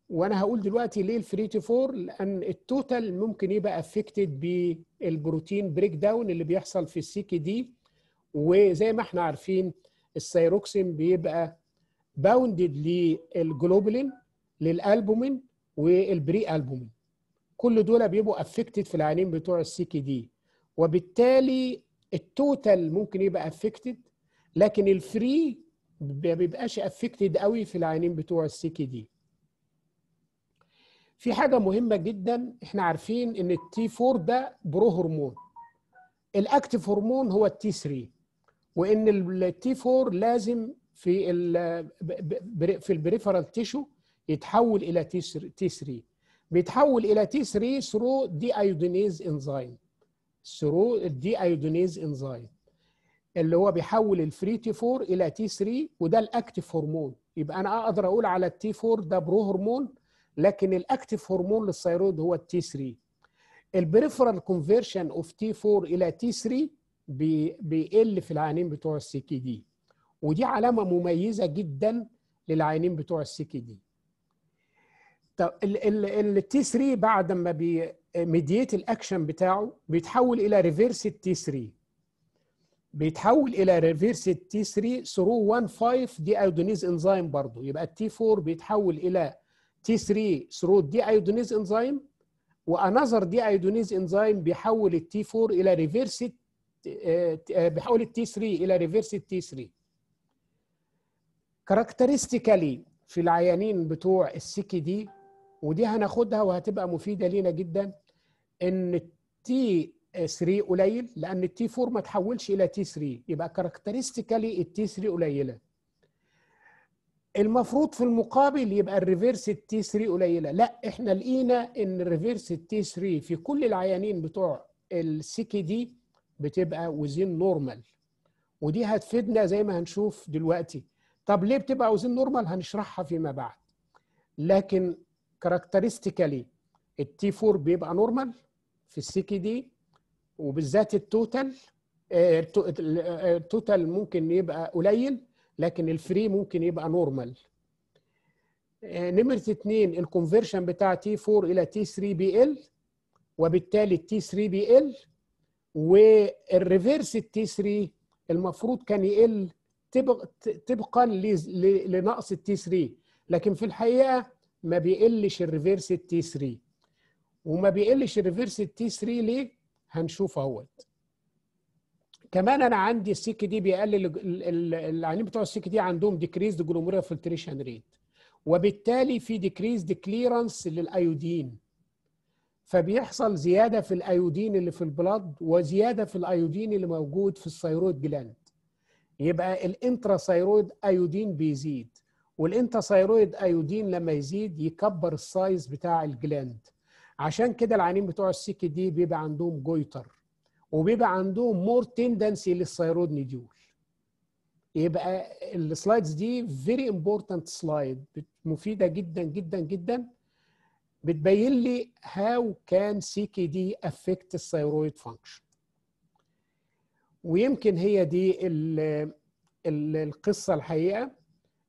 وأنا هقول دلوقتي ليه ال free T 4 لأن ال total ممكن يبقى affected بال protein breakdown اللي بيحصل في ال CKD وزي ما إحنا عارفين السيروكسين بيبقى bounded لل globulin لل albumin وال prealbumin. كل دول بيبقوا affected في العيانين بتوع ال CKD وبالتالي ال total ممكن يبقى affected لكن ال free ما بيبقاش affected قوي في العيانين بتوع ال CKD في حاجة مهمة جدا إحنا عارفين إن ال T 4 ده prohormone ال active hormone هو ال T 3 وإن ال T 4 لازم في في ال peripheral tissue يتحول إلى T 3 بيتحول إلى T 3 through deiodinase enzyme through ال deiodinase enzyme اللي هو بيحول ال free T 4 إلى T 3 وده ال active hormone يبقى أنا أقدر أقول على ال T 4 ده prohormone لكن ال active hormone لل thyroid هو ال T 3 ال peripheral conversion of T 4 إلى T 3 بيقل في العيانين بتوع ال CKD ودي علامة مميزة جدا للعيانين بتوع ال CKD طب ال T 3 بعد ما بي mediate ال action بتاعه بيتحول إلى reverse T 3 بيتحول إلى reverse T 3 through 15 deiodinase enzyme برضه. يبقى ال T 4 بيتحول إلى T 3 through deiodinase enzyme و another deiodinase enzyme بيحول ال T 4 إلى reverse بيحول ال T 3 إلى reverse T 3 characteristically في العيانين بتوع ال CKD ودي هناخدها وهتبقى مفيدة لينا جدا إن ال T 3 قليل لأن ال T 4 ما تحولش إلى T 3 يبقى characteristically ال T 3 قليلة. المفروض في المقابل يبقى ال reverse ال T 3 قليلة. لا إحنا لقينا إن ال reverse ال T 3 في كل العيانين بتوع ال CKD بتبقى within normal. ودي هتفيدنا زي ما هنشوف دلوقتي. طب ليه بتبقى within normal؟ هنشرحها فيما بعد. لكن characteristically ال T 4 بيبقى normal في ال CKD وبالذات ال total ال total ممكن يبقى قليل لكن ال free ممكن يبقى normal نمرة اثنين ال conversion بتاع T 4 إلى T 3 بيقل وبالتالي ال T 3 بيقل وال reverse ال T 3 المفروض كان يقل طبقا لنقص ال T 3 لكن في الحقيقة ما بيقلش ال reverse ال T 3 وما بيقلش ال reverse ال T 3 ليه؟ هنشوف أهوه. كمان أنا عندي ال CKD بيقلل العيانين بتوع ال CKD عندهم decrease glomerular filtration rate وبالتالي في decrease clearance لل iodine. فبيحصل زيادة في ال iodine اللي في ال blood وزيادة في ال iodine اللي موجود في ال thyroid gland. يبقى ال intrathyroid iodine بيزيد وال intrathyroid iodine لما يزيد يكبر ال size بتاع ال gland. عشان كده العيانين بتوع ال CKD بيبقى عندهم goiter وبيبقى عندهم more tendency لل thyroid nodule يبقى ال slides دي very important slide مفيدة جدا جدا جدا. بتبين لي how can CKD affect ال thyroid function ويمكن هي دي ال ال القصة الحقيقة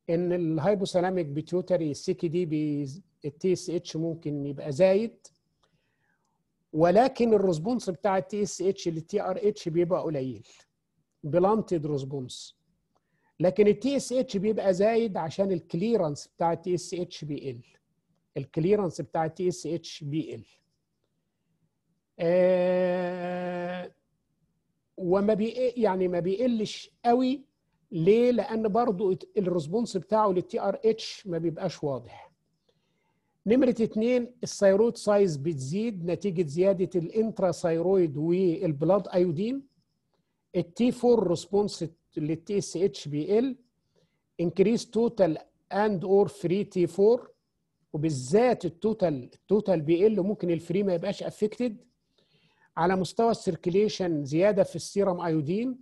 إن ال hypothalamic pituitary ال CKD ال TSH ممكن يبقى زايد ولكن ال response بتاع ال TSH لل TRH بيبقى قليل blunted response. لكن ال TSH بيبقى زايد عشان ال clearance بتاع ال TSH بيقل. ال clearance بتاع ال TSH بيقل آه وما بي يعني ما بيقلش قوي. ليه؟ لأن برضو ال response بتاعه لل TRH ما بيبقاش واضح. نمرة اتنين ال thyroid size بتزيد نتيجة زيادة ال intrathyroid وال blood iodine. ال T4 response لل TSH بيقل increase total and or free T4 وبالذات ال total ال total بيقل وممكن ال free ما يبقاش affected على مستوى ال circulation زيادة في ال serum iodine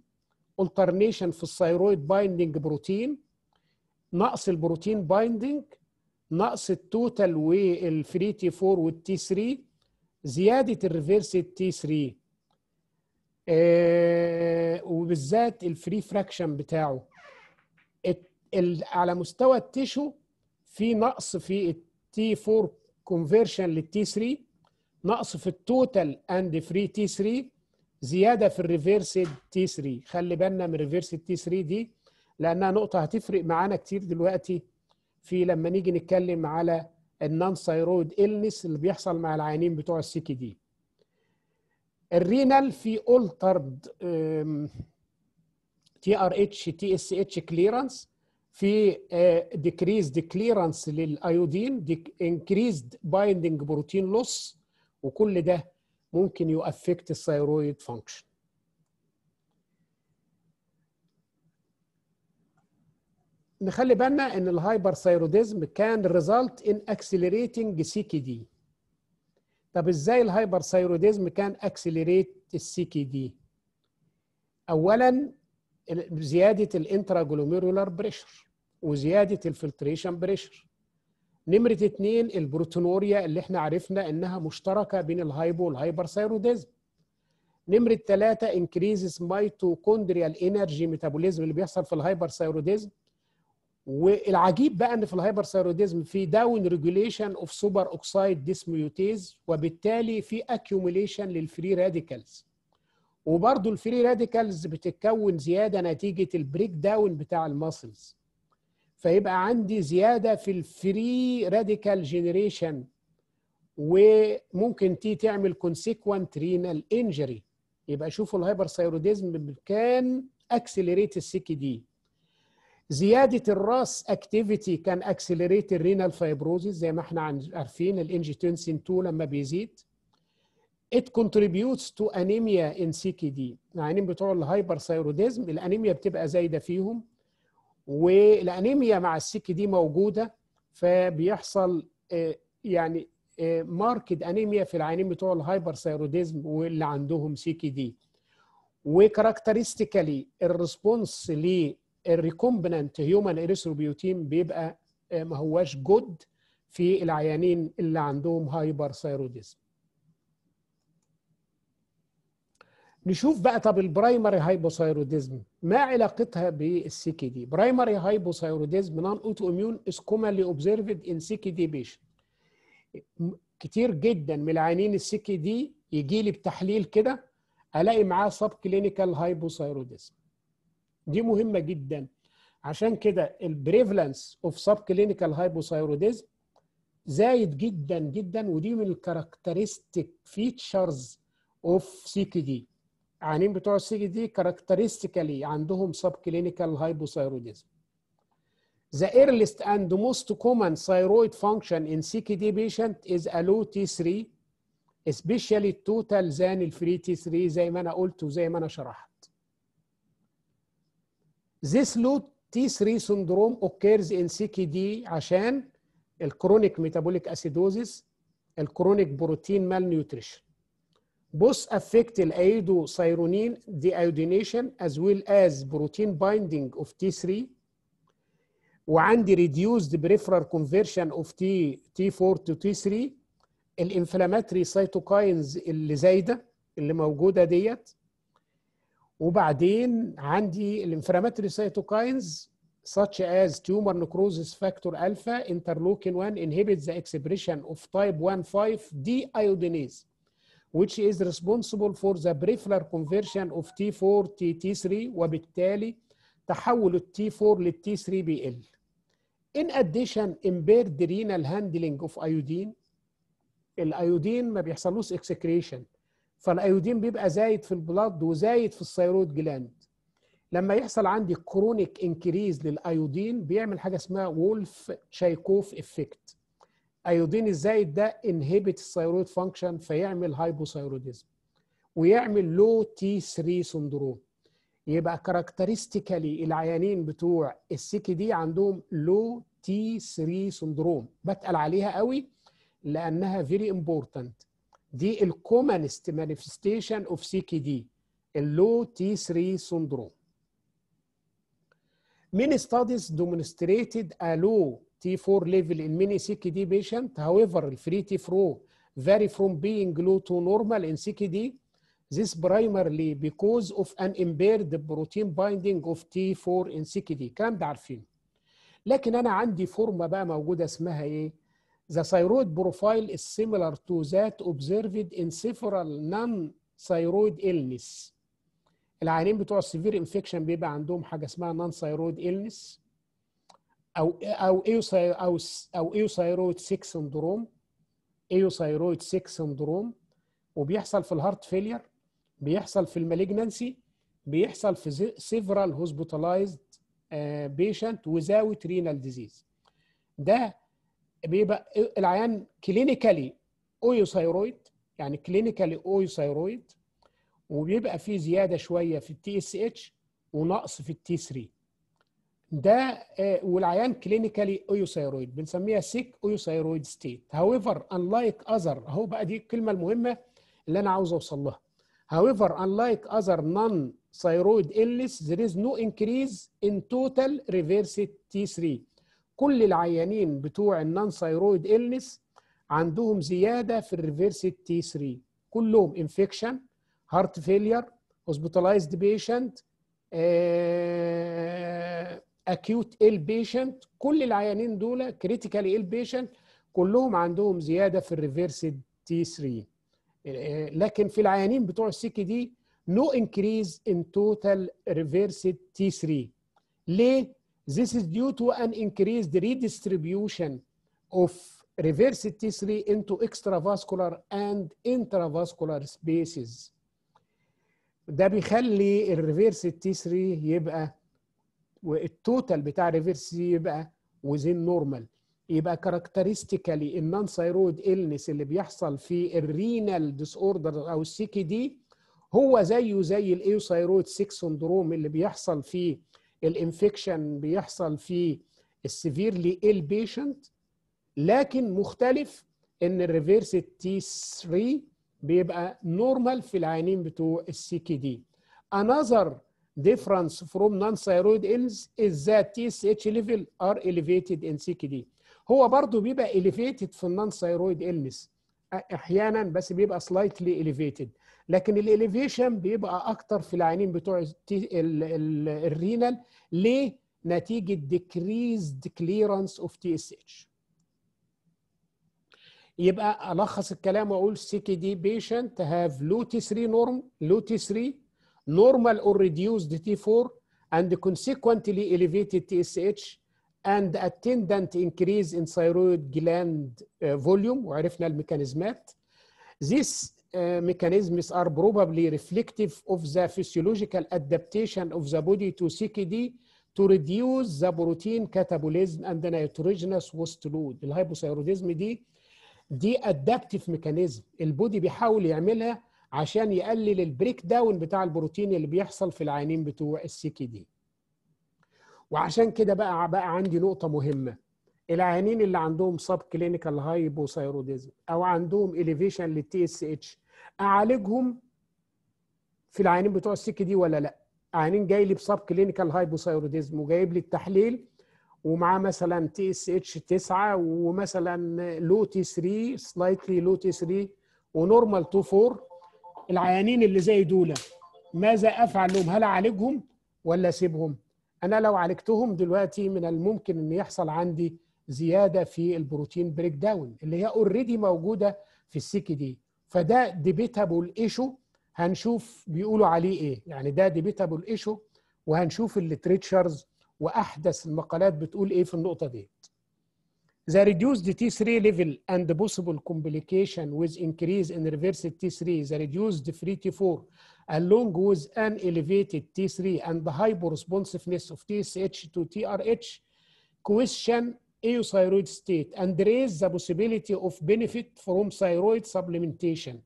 alteration في ال thyroid binding protein نقص ال protein binding نقص ال total وال free T4 وال T3 زياده ال reverse T3 آه وبالذات ال free fraction بتاعه. على مستوى ال tissue في نقص في ال T4 conversion لل T3 نقص في ال total and free T3 زيادة في ال reverse T3 خلي بالنا من reverse T3 دي لأنها نقطة هتفرق معانا كتير دلوقتي في لما نيجي نتكلم على ال non thyroid illness اللي بيحصل مع العيانين بتوع ال CKD. ال renal في altered تي ار اتش تي اس اتش كليرنس في decreased clearance لل iodine increased binding protein loss وكل ده ممكن ي affect ال thyroid function نخلي بالنا إن ال hyperthyroidism can result in accelerating CKD طب إزاي ال hyperthyroidism can accelerate ال CKD اولا زيادة ال intraglomerular pressure وزيادة ال filtration pressure. نمرة اثنين ال proteinuria اللي إحنا عرفنا إنها مشتركة بين ال hypo وال hyperthyroidism نمرة ثلاثة increases mitochondrial energy metabolism اللي بيحصل في ال hyperthyroidism والعجيب بقى إن في ال hyperthyroidism في down regulation of superoxide dismutase وبالتالي في accumulation لل free radicals وبرضه ال free radicals بتتكون زيادة نتيجة ال breakdown بتاع ال muscles. فيبقى عندي زيادة في ال free radical generation وممكن تي تعمل consequent renal injury. يبقى شوفوا ال hyperthyroidism can accelerate ال CKD زيادة ال RAS activity can accelerate ال renal fibrosis زي ما إحنا عارفين ال angiotensin 2 لما بيزيد. It contributes to anemia in CKD العيانين بتوع ال hyperthyroidism الأنيميا بتبقى زايدة فيهم والأنيميا مع ال CKD موجودة فبيحصل يعني marked anemia في العيانين بتوع ال hyperthyroidism واللي عندهم CKD و characteristically ال response لل recombinant human erythropoietin بيبقى ما هواش good في العيانين اللي عندهم hyperthyroidism. نشوف بقى طب ال primary hypothyroidism ما علاقتها بال CKD؟ primary hypothyroidism non autoimmune is commonly observed in CKD patient كتير جدا من العيانين ال CKD يجي لي بتحليل كده ألاقي معاه subclinical hypothyroidism دي مهمة جدا. عشان كده ال prevalence of subclinical hypothyroidism زايد جدا جدا ودي من ال characteristic features of CKD العيانين بتوع ال CKD characteristically عندهم subclinical hypothyroidism The earliest and most common thyroid function in CKD patient is a low T3 especially total than الفري T3 زي ما أنا قلت وزي ما أنا شرحت. This low T3 syndrome occurs in CKD عشان الكرونيك metabolic acidosis الكرونيك بروتين malnutrition. Both affect الايودوثايرونين deiodination as well as protein binding of T3 وعندي reduced peripheral conversion of T T4 to T3 ال inflammatory cytokines اللي زايده اللي موجوده ديت وبعدين عندي ال inflammatory cytokines such as tumor necrosis factor alpha interleukin 1 inhibits the expression of type 1,5 deiodinase which is responsible for the peripheral conversion of T4 to T3 وبالتالي تحول ال T4 لل T3 بيقل. In addition, impaired renal handling of iodine. ال iodine ما بيحصلوش excretion فال iodine بيبقى زايد في ال blood وزايد في ال thyroid gland لما يحصل عندي chronic increase لل iodine بيعمل حاجة اسمها Wolff-Chaikoff effect iodine الزايد ده inhibit ال thyroid function فيعمل hypothyroidism ويعمل low T3 syndrome يبقى characteristically العيانين بتوع ال CKD عندهم low T3 syndrome بتقل عليها قوي لأنها very important دي ال commonest manifestation of CKD ال low T3 syndrome Many studies demonstrated a low T4 level in many CKD patients. However, free T4 vary from being low to normal in CKD. This primarily because of an impaired protein binding of T4 in CKD. الكلام ده عارفينه. لكن أنا عندي فورمة بقى موجودة اسمها إيه؟ The thyroid profile is similar to that observed in several non-thyroid illness. العيانين بتوع ال severe infection بيبقى عندهم حاجة اسمها non-thyroid illness أو أو eu أو أو euthyroid sick syndrome. Euthyroid sick syndrome. وبيحصل في ال heart failure بيحصل في ال malignancy بيحصل في several hospitalized patient without renal disease ده بيبقى العيان clinically euthyroid يعني clinically euthyroid وبيبقى فيه زيادة شوية في ال TSH ونقص في ال T3 ده والعيان clinically euthyroid بنسميها sick euthyroid state however unlike other اهو بقى دي الكلمة المهمة اللي أنا عاوز أوصل لها. However unlike other non-thyroid illness there is no increase in total reversed T3 كل العيانين بتوع ال non-thyroid illness عندهم زيادة في ال reversed T3 كلهم infection heart failure hospitalized patient acute ill patient كل العيانين دول critical ill patient كلهم عندهم زيادة في ال reversed T3 لكن في العيانين بتوع ال CKD no increase in total reversed T3 ليه؟ This is due to an increased redistribution of reverse T3 into extravascular and intravascular spaces. ده بيخلي ال reverse T3 يبقى وال total بتاع ال reverse يبقى within normal يبقى characteristically ال non-thyroid illness اللي بيحصل في ال renal disorder أو ال CKD هو زيه زي ال euthyroid sick syndrome اللي بيحصل في ال infection بيحصل في ال severely ill patient لكن مختلف إن ال reverse T3 بيبقى normal في العيانين بتوع ال CKD another difference from non-thyroid illness is that TSH level are elevated in CKD هو برضه بيبقى elevated في thyroid illness. أحيانا بس بيبقى slightly elevated. لكن ال elevation بيبقى أكتر في العيانين بتوع ال renal ليه؟ نتيجة decreased clearance of TSH يبقى ألخص الكلام وأقول سي كي دي بيشنت هاف لو تي 3 نورم لو تي 3 normal or reduced T4 and consequently elevated TSH and attendant increase in thyroid gland uh, volume وعرفنا الميكانيزمات These uh, mechanisms are probably reflective of the physiological adaptation of the body to CKD to reduce the protein catabolism and the nitrogenous waste load. الهايبوثايروديزم دي دي ادابتيف ميكانيزم البودي بيحاول يعملها عشان يقلل ال breakdown بتاع البروتين اللي بيحصل في العيانين بتوع ال CKD. وعشان كده بقى بقى عندي نقطة مهمة. العيانين اللي عندهم subclinical hypothyroidism أو عندهم elevation لل TSH أعالجهم في العيانين بتوع ال CKD ولا لأ؟ عيانين جاي لي ب subclinical hypothyroidism وجايب لي التحليل ومعاه مثلا TSH 9 ومثلا low T3 slightly low T3 و normal T4 العيانين اللي زي دول ماذا أفعل لهم؟ هل أعالجهم ولا أسيبهم؟ أنا لو عالجتهم دلوقتي من الممكن إن يحصل عندي زيادة في البروتين breakdown اللي هي already موجودة في ال CKD فده debatable issue هنشوف بيقولوا عليه إيه يعني ده debatable issue وهنشوف الليتريتشرز وأحدث المقالات بتقول إيه في النقطة دي The reduced T3 level and the possible complication with increase in reverse T3, the reduced free T4, along with an elevated T3 and the hyperresponsiveness of TSH to TRH, question euthyroid state and raise the possibility of benefit from thyroid supplementation.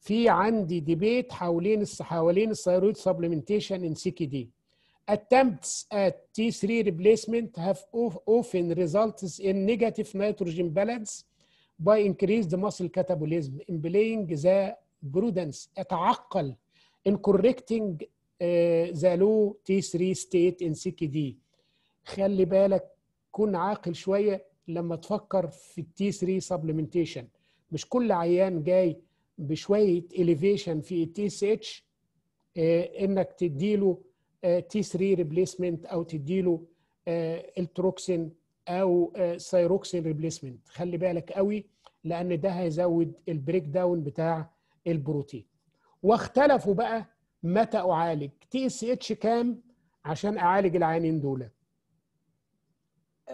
في عندي ديبيت حوالين حوالين الثيرويد supplementation in CKD. attempts at T3 replacement have often resulted in negative nitrogen balance by increased muscle catabolism, implying the prudence اتعقل in correcting uh, the low T3 state in CKD. خلي بالك كن عاقل شوية لما تفكر في التي 3 supplementation مش كل عيان جاي بشوية elevation في TSH انك تديله T3 replacement أو تديله Eltroxin أو thyroxine replacement خلي بالك قوي لأن ده هيزود ال breakdown بتاع البروتين. واختلفوا بقى متى أعالج. TSH كام؟ عشان أعالج العيانين دول.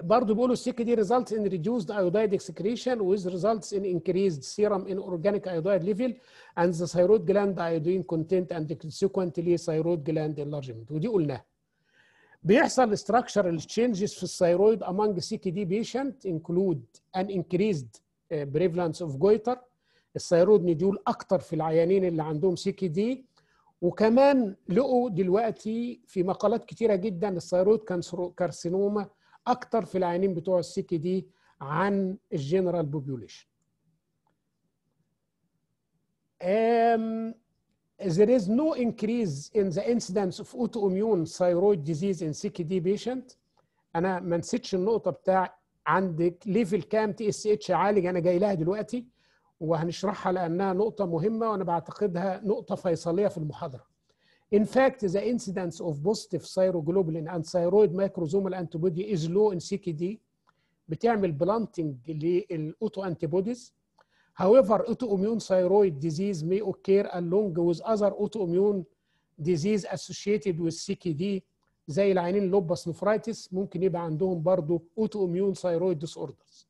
برضه بيقولوا السكه دي results in reduced iodide excretion with results in increased serum in organic iodide level and the thyroid gland iodine content and consequently thyroid gland enlargement ودي قلناها بيحصل structural changes في الثيرويد among CKD patient include an increased prevalence of goiter الثيرويد نديول أكتر في العيانين اللي عندهم CKD وكمان لقوا دلوقتي في مقالات كتيره جدا الثيرويد carcinoma أكتر في العيانين بتوع ال CKD عن ال general population um, there is no increase in the incidence of autoimmune thyroid disease in CKD patient. أنا ما نسيتش النقطة بتاع عندك level كام TSH عالج أنا جاي لها دلوقتي وهنشرحها لأنها نقطة مهمة وأنا بعتقدها نقطة فيصلية في المحاضرة. In fact, the incidence of positive thyroglobulin and thyroid microsomal antibody is low in CKD بتعمل بلانتنج للاوتو antibodies. However, autoimmune thyroid disease may occur along with other autoimmune disease associated with CKD زي العينين لوبس نفرايتس ممكن يبقى عندهم برضه autoimmune thyroid disorders.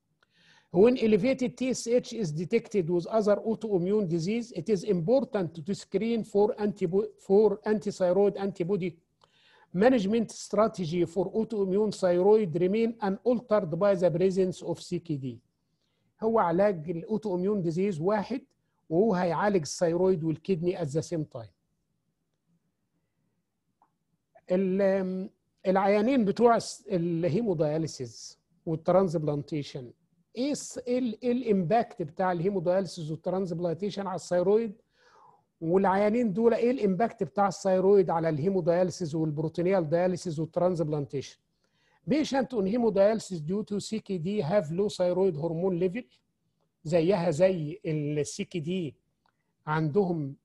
When elevated TSH is detected with other autoimmune disease, it is important to screen for, antibo- for antithyroid antibody management strategy for autoimmune thyroid remain unaltered by the presence of CKD. هو علاج ال autoimmune disease واحد وهو هيعالج ال thyroid وال kidney the same time. ال- العيانين بتوع ال hemodialysis وال transplantation إيه الس- إيه ال- إيه ال impact بتاع ال hemodialysis وال transplantation على ال thyroid والعيانين دول إيه ال impact بتاع الثيرويد على الهيمودياليسيس والبروتينيال دياليسيس والترانسبلانتيشن؟ patient on hemodialysis due to CKD have low thyroid hormone level زيها زي ال CKD عندهم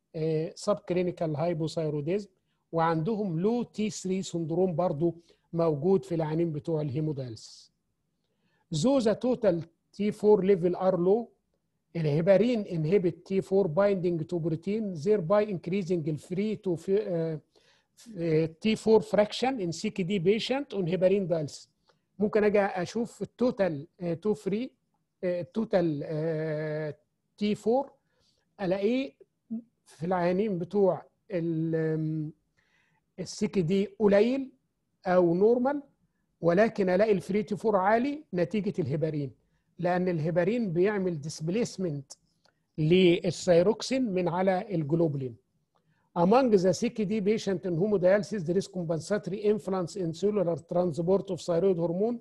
subclinical hypothyroidism وعندهم low T3 syndrome برضو موجود في العيانين بتوع ال hemodialysis. Though the total T4 level are low, ال heparin inhibit T4 binding to protein thereby increasing the free to uh, T4 fraction in CKD patient on heparin dialysis. ممكن أجي أشوف ال total to free ال total T4 ألاقيه في العيانين بتوع ال CKD قليل أو normal ولكن ألاقي ال free T4 عالي نتيجة الهيبارين لأن الهيبارين بيعمل ديسبليسمنت للثيروكسين من على الجلوبلين Among the CKD patient in hemodialysis, there is compensatory influence in cellular transport of thyroid hormone,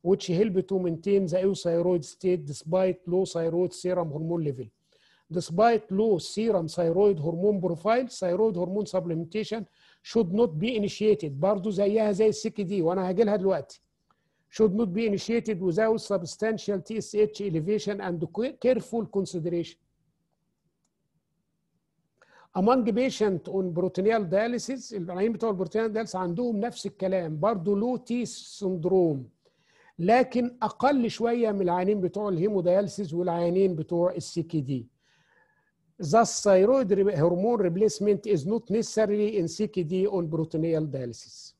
which help to maintain the euthyroid state despite low thyroid serum hormone level. Despite low serum thyroid hormone profile, thyroid hormone supplementation should not be initiated. برضه زيها زي السي كي دي وأنا هاجي لها دلوقتي. Should not be initiated without substantial TSH elevation and careful consideration. among patient on peritoneal dialysis العيانين بتوع ال peritoneal dialysis عندهم نفس الكلام برضه low T syndrome لكن أقل شوية من العيانين بتوع ال hemodialysis والعيانين بتوع ال CKD Thus, thyroid hormone replacement is not necessarily in CKD on peritoneal dialysis.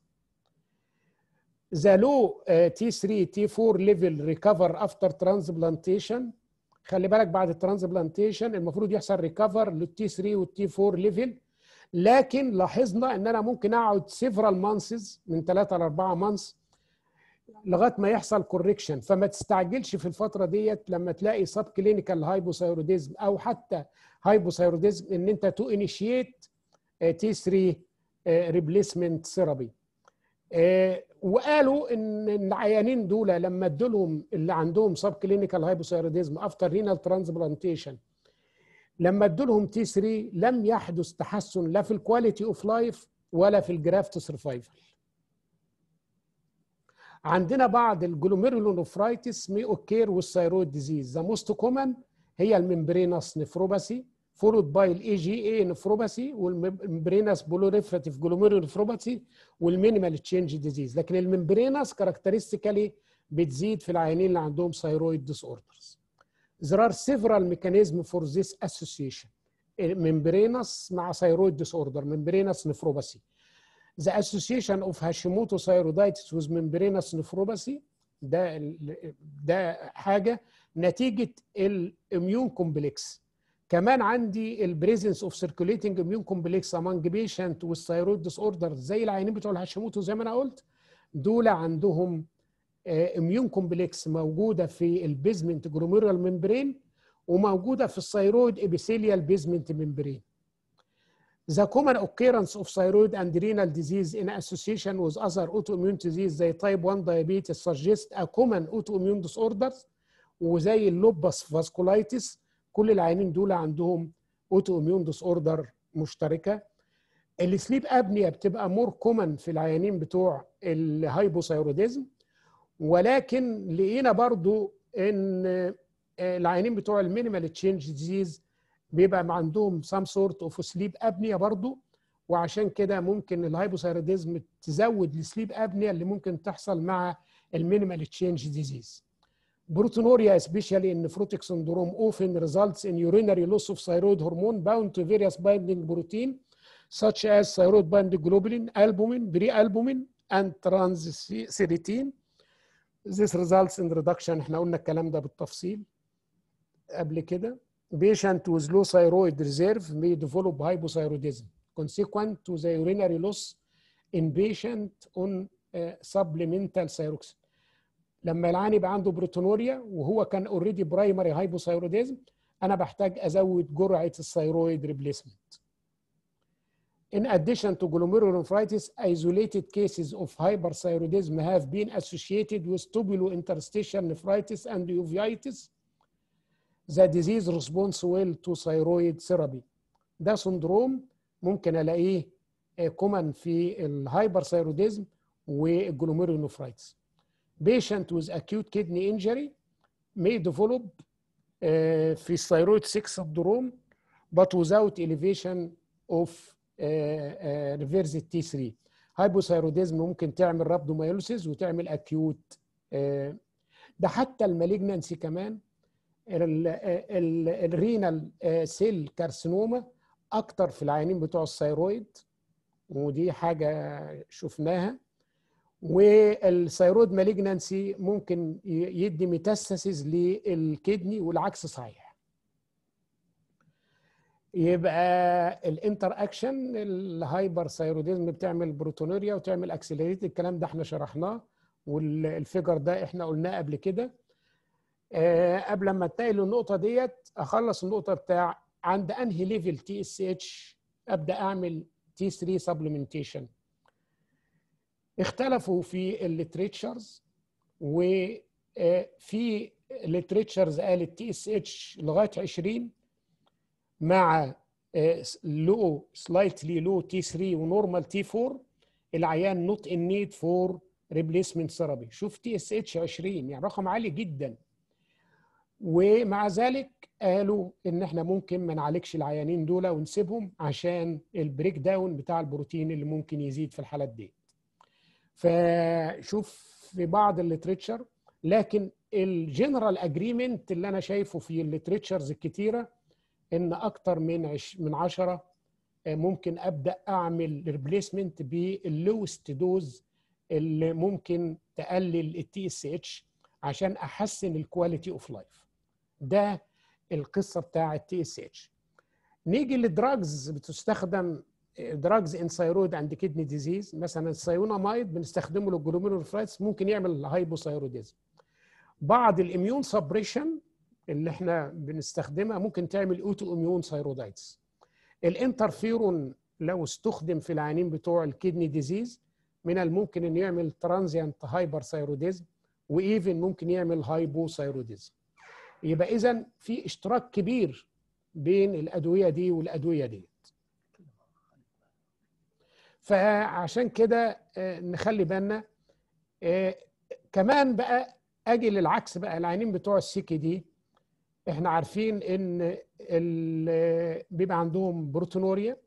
The low uh, T3, T4 level recover after transplantation. خلي بالك بعد ال transplantation المفروض يحصل recover لل T3 وال T4 level لكن لاحظنا إن أنا ممكن أقعد several months من 3 ل 4 months لغاية ما يحصل correction فما تستعجلش في الفترة ديت لما تلاقي subclinical hypothyroidism أو حتى hypothyroidism إن أنت to initiate T3 replacement therapy وقالوا إن العيانين دول لما ادوا لهم اللي عندهم subclinical hypothyroidism after renal transplantation لما ادوا لهم T3 لم يحدث تحسن لا في ال quality of life ولا في ال graft survival عندنا بعض ال glomerulonephritis may occur وال thyroid disease the most common هي ال membranous nephropathy. followed by ال IgA nephropathy وال membranous proliferative glomerulonephropathy وال minimal change disease لكن ال membranous characteristically بتزيد في العيانين اللي عندهم thyroid disorders There are several mechanisms for this association. Membranous مع thyroid disorder, membranous nephropathy. The association of Hashimoto thyroiditis with membranous nephropathy ده ده حاجة نتيجة ال immune complex كمان عندي ال presence of circulating immune complex among patient وال thyroid disorder زي العيانين بتوع الهاشيموتو زي ما أنا قلت. دول عندهم immune complex موجودة في ال basement glomerular membrane وموجودة في ال thyroid epithelial basement membrane The common occurrence of thyroid and renal disease in association with other autoimmune disease زي type 1 diabetes suggest a common autoimmune disorders وزي ال lupus vasculitis كل العيانين دول عندهم autoimmune disorder مشتركة. ال sleep apnea بتبقى more common في العيانين بتوع ال hypothyroidism ولكن لقينا برضو إن العيانين بتوع ال minimal change disease بيبقى عندهم some sort of sleep apnea برضو. وعشان كده ممكن ال hypothyroidism تزود ال sleep apnea اللي ممكن تحصل مع المينيمال تشينج ديزيز Proteinuria, especially in nephrotic syndrome, often results in urinary loss of thyroid hormone bound to various binding protein, such as thyroid binding globulin, albumin, pre-albumin, and transferrin. This results in reduction احنا قلنا الكلام ده بالتفصيل قبل كده patient with low thyroid reserve may develop hypothyroidism consequent to the urinary loss in patient on uh, supplemental thyroxine لما العيان يبقى عنده بروتونوريا وهو كان اوريدي برايمري هايبوثايروديزم أنا بحتاج ازود جرعه الثيرويد ريبليسمنت In addition to glomerulonephritis, isolated cases of hyperthyroidism have been associated with tubulointerstitial nephritis and uveitis. The disease responds well to thyroid therapy. ده syndrome ممكن الاقيه common في ال hyperthyroidism وال glomerulonephritis. Patient with acute kidney injury may develop uh, في thyroid 6 syndrome but without elevation of reverse T3 hypothyroidism ممكن تعمل rhabdomyolysis وتعمل acute ده حتى ال malignancy كمان. ال renal cell carcinoma أكتر في العيانين بتوع ال thyroid. ودي حاجة شفناها. وال thyroid malignancy ممكن يدي metastasis لل kidney والعكس صحيح. يبقى ال interaction ال hyperthyroidism بتعمل proteinuria وتعمل accelerate الكلام ده إحنا شرحناه وال figure ده إحنا قلناه قبل كده. أه قبل ما انتقل للنقطه ديت اخلص النقطة بتاع عند انهي level TSH أبدأ أعمل T3 supplementation اختلفوا في ال literatures وفي ال literatures قالت TSH لغاية 20 مع low slightly low T3 و normal T4 العيان not in need for replacement therapy شوف TSH 20 يعني رقم عالي جدا. ومع ذلك قالوا إن إحنا ممكن ما نعالجش العيانين دول ونسيبهم عشان ال breakdown بتاع البروتين اللي ممكن يزيد في الحالات دي. فشوف في بعض ال literature لكن ال general agreement اللي أنا شايفه في ال literatures الكتيرة إن أكتر من عش من 10 ممكن أبدأ أعمل replacement بال lowest dose اللي ممكن تقلل ال TSH عشان أحسن ال quality of life ده القصة بتاعة ال TSH نيجي لل drugs بتستخدم drugs in thyroid and kidney disease مثلا ال thionamide بنستخدمه لل glomerulonephritis ممكن يعمل hypothyroidism بعض ال immune suppression اللي إحنا بنستخدمها ممكن تعمل autoimmune thyroiditis ال interferon لو استخدم في العيانين بتوع ال kidney disease من الممكن إنه يعمل transient hyperthyroidism و even ممكن يعمل hypothyroidism يبقى اذا في اشتراك كبير بين الأدوية دي والأدوية دي. فعشان كده نخلي بالنا كمان بقى أجي للعكس بقى العيانين بتوع ال CKD إحنا عارفين إن بيبقى عندهم proteinuria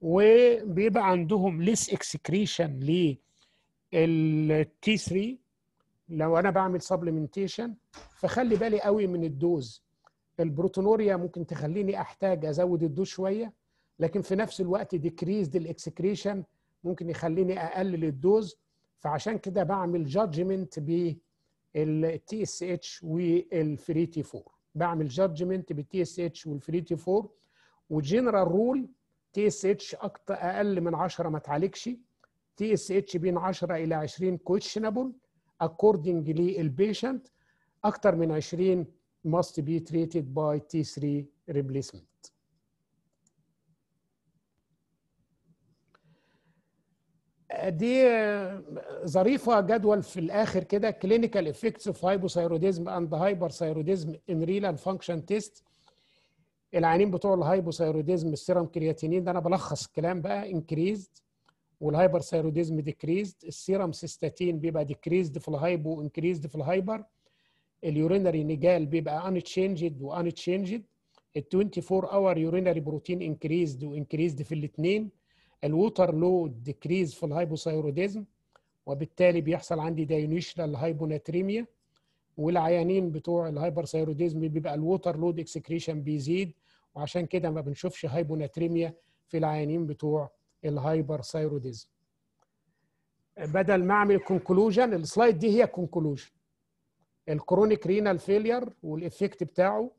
وبيبقى عندهم less excretion لل T3 لو أنا بعمل supplementation فخلي بالي قوي من ال dose. ال proteinuria ممكن تخليني أحتاج أزود ال dose شوية. لكن في نفس الوقت decrease ال excretion ممكن يخليني اقلل ال dose فعشان كده بعمل judgment بال TSH وال free T4 بعمل judgment بال TSH وال free T4 و general rule TSH أقل من 10 ما تعالجش. TSH بين 10 إلى 20 questionable according لل patient أكتر من 20 must be treated by T3 replacement. دي ظريفة جدول في الآخر كده. clinical effects of hypothyroidism and hyperthyroidism in renal function test العيانين بتوع ال hypothyroidism ال serum creatinine ده أنا بلخص الكلام بقى. increased وال hyperthyroidism decreased ال serum cystatin بيبقى decreased في ال hypo increased في ال hyper ال urinary NGAL بيبقى unchanged و unchanged ال 24 hour urinary protein increased و increased في الاثنين ال water load decrease في ال hypothyroidism وبالتالي بيحصل عندي dilutional hyponatremia والعيانين بتوع ال hyperthyroidism بيبقى ال water load excretion بيزيد وعشان كده ما بنشوفش hyponatremia في العيانين بتوع ال hyperthyroidism بدل ما أعمل conclusion ال slide دي هي conclusion ال chronic renal failure وال effect بتاعه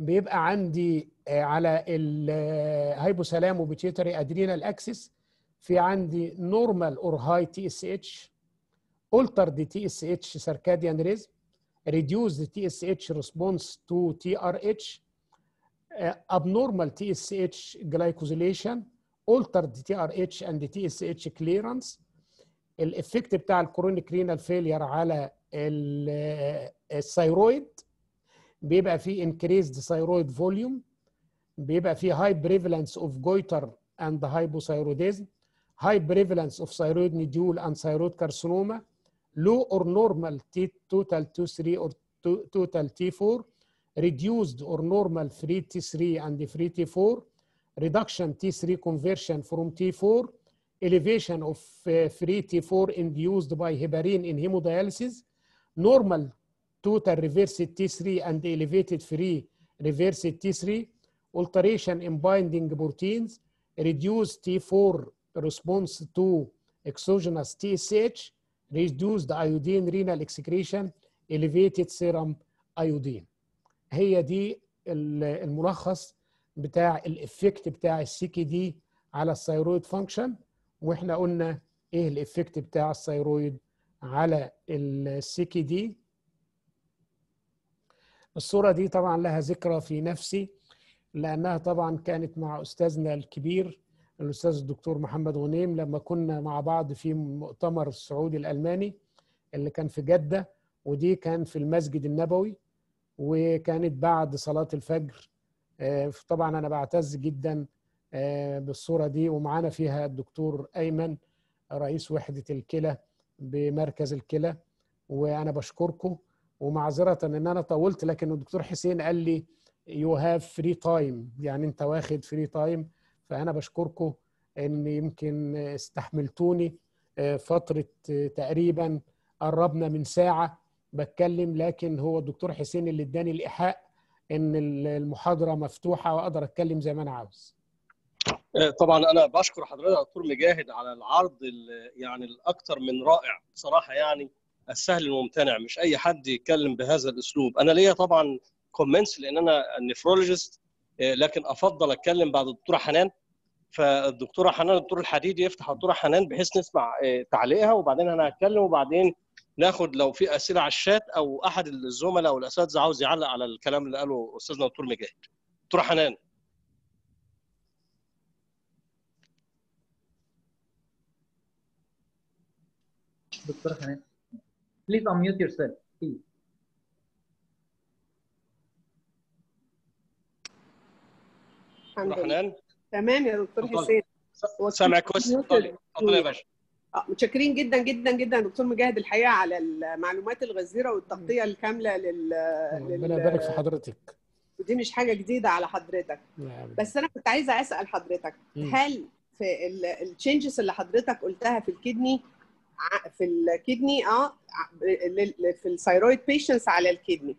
بيبقى عندي على ال hypothalamo-pituitary adrenal axis في عندي نورمال اور هاي تي اس اتش altered TSH circadian rhythm, reduced TSH response to TRH, uh, abnormal TSH glycosylation, altered TRH and TSH clearance, الافكت بتاع الكرونيك رينال فيلير على ال- الثيرويد بيبقى فيه increased thyroid volume بيبقى فيه high prevalence of goiter and hypothyroidism high prevalence of thyroid nodule and thyroid carcinoma low or normal T total T3 or to- total T4 reduced or normal free T3 and free T4 reduction T3 conversion from T4 elevation of uh, free T4 induced by heparin in hemodialysis normal total reversed T3 and elevated free reversed T3 alteration in binding proteins reduced T4 response to exogenous TSH reduced iodine renal excretion elevated serum iodine. هي دي ال- الملخص بتاع الإفكت بتاع السي كي دي على الثيرويد فانكشن وإحنا قلنا إيه ال effect بتاع ال thyroid على ال CKD الصورة دي طبعا لها ذكرى في نفسي. لأنها طبعا كانت مع أستاذنا الكبير الأستاذ الدكتور محمد غنيم لما كنا مع بعض في مؤتمر السعودي الألماني اللي كان في جدة ودي كان في المسجد النبوي وكانت بعد صلاة الفجر. آه، طبعا أنا بعتز جدا آه، بالصورة دي ومعانا فيها الدكتور أيمن رئيس وحدة الكلى بمركز الكلى وأنا بشكركم. ومعذرة إن أنا طولت لكن الدكتور حسين قال لي you have free time يعني أنت واخد free time فأنا بشكركم إن يمكن استحملتوني آه، فترة آه، تقريبا قربنا من ساعة بتكلم. لكن هو الدكتور حسين اللي اداني الإيحاء إن المحاضرة مفتوحة وأقدر أتكلم زي ما أنا عاوز. طبعا أنا بشكر حضرتك دكتور مجاهد على العرض ال- يعني الأكثر من رائع. بصراحة يعني السهل الممتنع مش أي حد يتكلم بهذا الأسلوب. أنا ليا طبعا comments لأن أنا nephrologist لكن أفضل أتكلم بعد الدكتورة حنان فالدكتورة حنان الدكتور الحديدي يفتح الدكتورة حنان بحيث نسمع آه، تعليقها وبعدين أنا هتكلم وبعدين ناخد لو في أسئلة على الشات أو أحد الزملاء أو الأساتذة عاوز يعلق على الكلام اللي قاله أستاذنا الدكتور مجاهد دكتورة حنان Dr. Hanan. Please unmute yourself, please. الحمد لله. حنان تمام يا دكتور اتفضل. حسين. سامعك كويس؟ اتفضلي اتفضلي يا باشا. آه، متشكرين جدا جدا جدا دكتور مجاهد الحقيقة على المعلومات الغزيرة والتغطية الكاملة لل ربنا يبارك في حضرتك. ودي مش حاجة جديدة على حضرتك. نعم. بس أنا كنت عايزة أسأل حضرتك. هل في ال changes اللي حضرتك قلتها في ال kidney في ال kidney آه في ال thyroid patients على ال kidney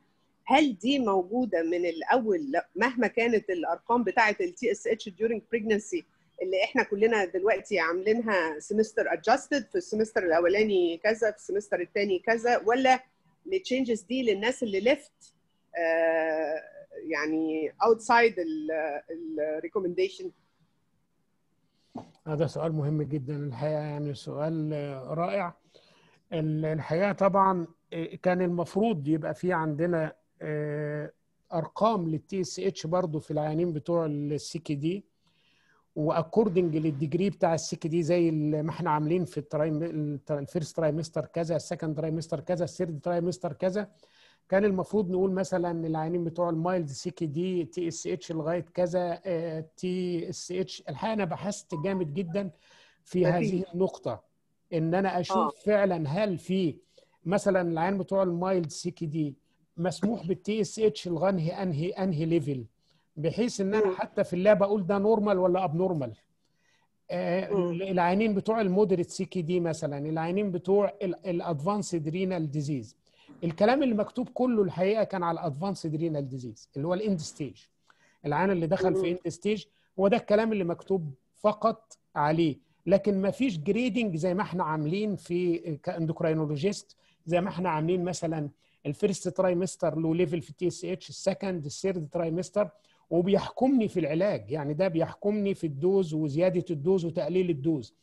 هل دي موجودة من الأول؟ لا- مهما كانت الأرقام بتاعة ال TSH during pregnancy اللي إحنا كلنا دلوقتي عاملينها semester adjusted في ال semester الأولاني كذا في ال semester الثاني كذا ولا ال changes دي للناس اللي left يعني outside ال recommendation هذا سؤال مهم جدا الحقيقة يعني سؤال آه، رائع. ال- الحقيقة طبعا آه، كان المفروض يبقى في عندنا آه، أرقام لل TSH برضه في العيانين بتوع ال CKD و according لل degree بتاع ال CKD زي اللي ما إحنا عاملين في ال trim ال first trimester كذا ال second trimester كذا ال third trimester كذا كان المفروض نقول مثلا العيانين بتوع ال mild CKD TSH لغاية كذا TSH الحقيقة أنا بحثت جامد جدا في. هذه النقطة إن أنا أشوف آه. فعلا هل في مثلا العيانين بتوع ال mild CKD مسموح بال TSH لغايه انهي أنهي level بحيث إن أنا. حتى في ال lab أقول ده normal ولا abnormal مم. العيانين بتوع ال moderate CKD مثلا العيانين بتوع ال advanced renal disease الكلام اللي مكتوب كله الحقيقة كان على ال advanced renal disease اللي هو ال end stage العيان اللي دخل في. end stage هو ده الكلام اللي مكتوب فقط عليه لكن ما فيش grading زي ما إحنا عاملين في ك endocrinologist زي ما إحنا عاملين مثلا ال first trimester له level في ال TSH ال second ال third trimester وبيحكمني في العلاج. يعني ده بيحكمني في ال dose وزيادة ال dose وتقليل ال dose.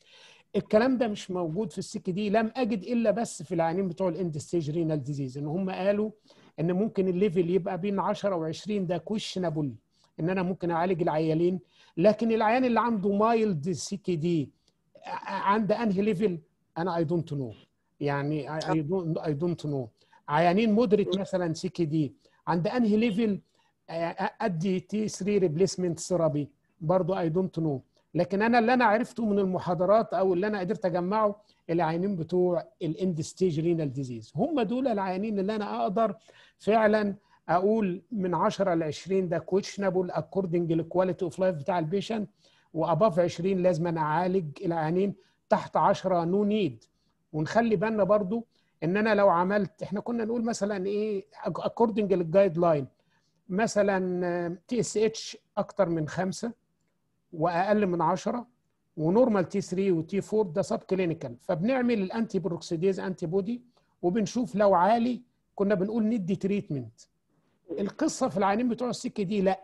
الكلام ده مش موجود في ال CKD لم أجد إلا بس في العيانين بتوع ال end stage renal disease إن هم قالوا إن ممكن ال level يبقى بين 10 و20 ده questionable إن أنا ممكن أعالج العيانين لكن العيان اللي عنده mild CKD عند أنهي level أنا I don't know يعني I don't know عيانين moderate مثلا CKD عند أنهي level أدي T3 replacement therapy برضه I don't know لكن أنا اللي أنا عرفته من المحاضرات أو اللي أنا قدرت أجمعه العيانين بتوع ال end stage renal disease هم دول العيانين اللي أنا أقدر فعلا أقول من 10 ل 20 ده questionable according لل quality of life بتاع ال patient و above 20 لازم أنا أعالج العيانين تحت 10 no need ونخلي بالنا برضو إن أنا لو عملت إحنا كنا نقول مثلا إيه according لل guideline مثلا TSH أكتر من خمسة واقل من 10 و normal T3 و T4 ده subclinical فبنعمل ال anti peroxidase antibody وبنشوف لو عالي كنا بنقول ندي treatment القصة في العيانين بتوع ال CKD لأ.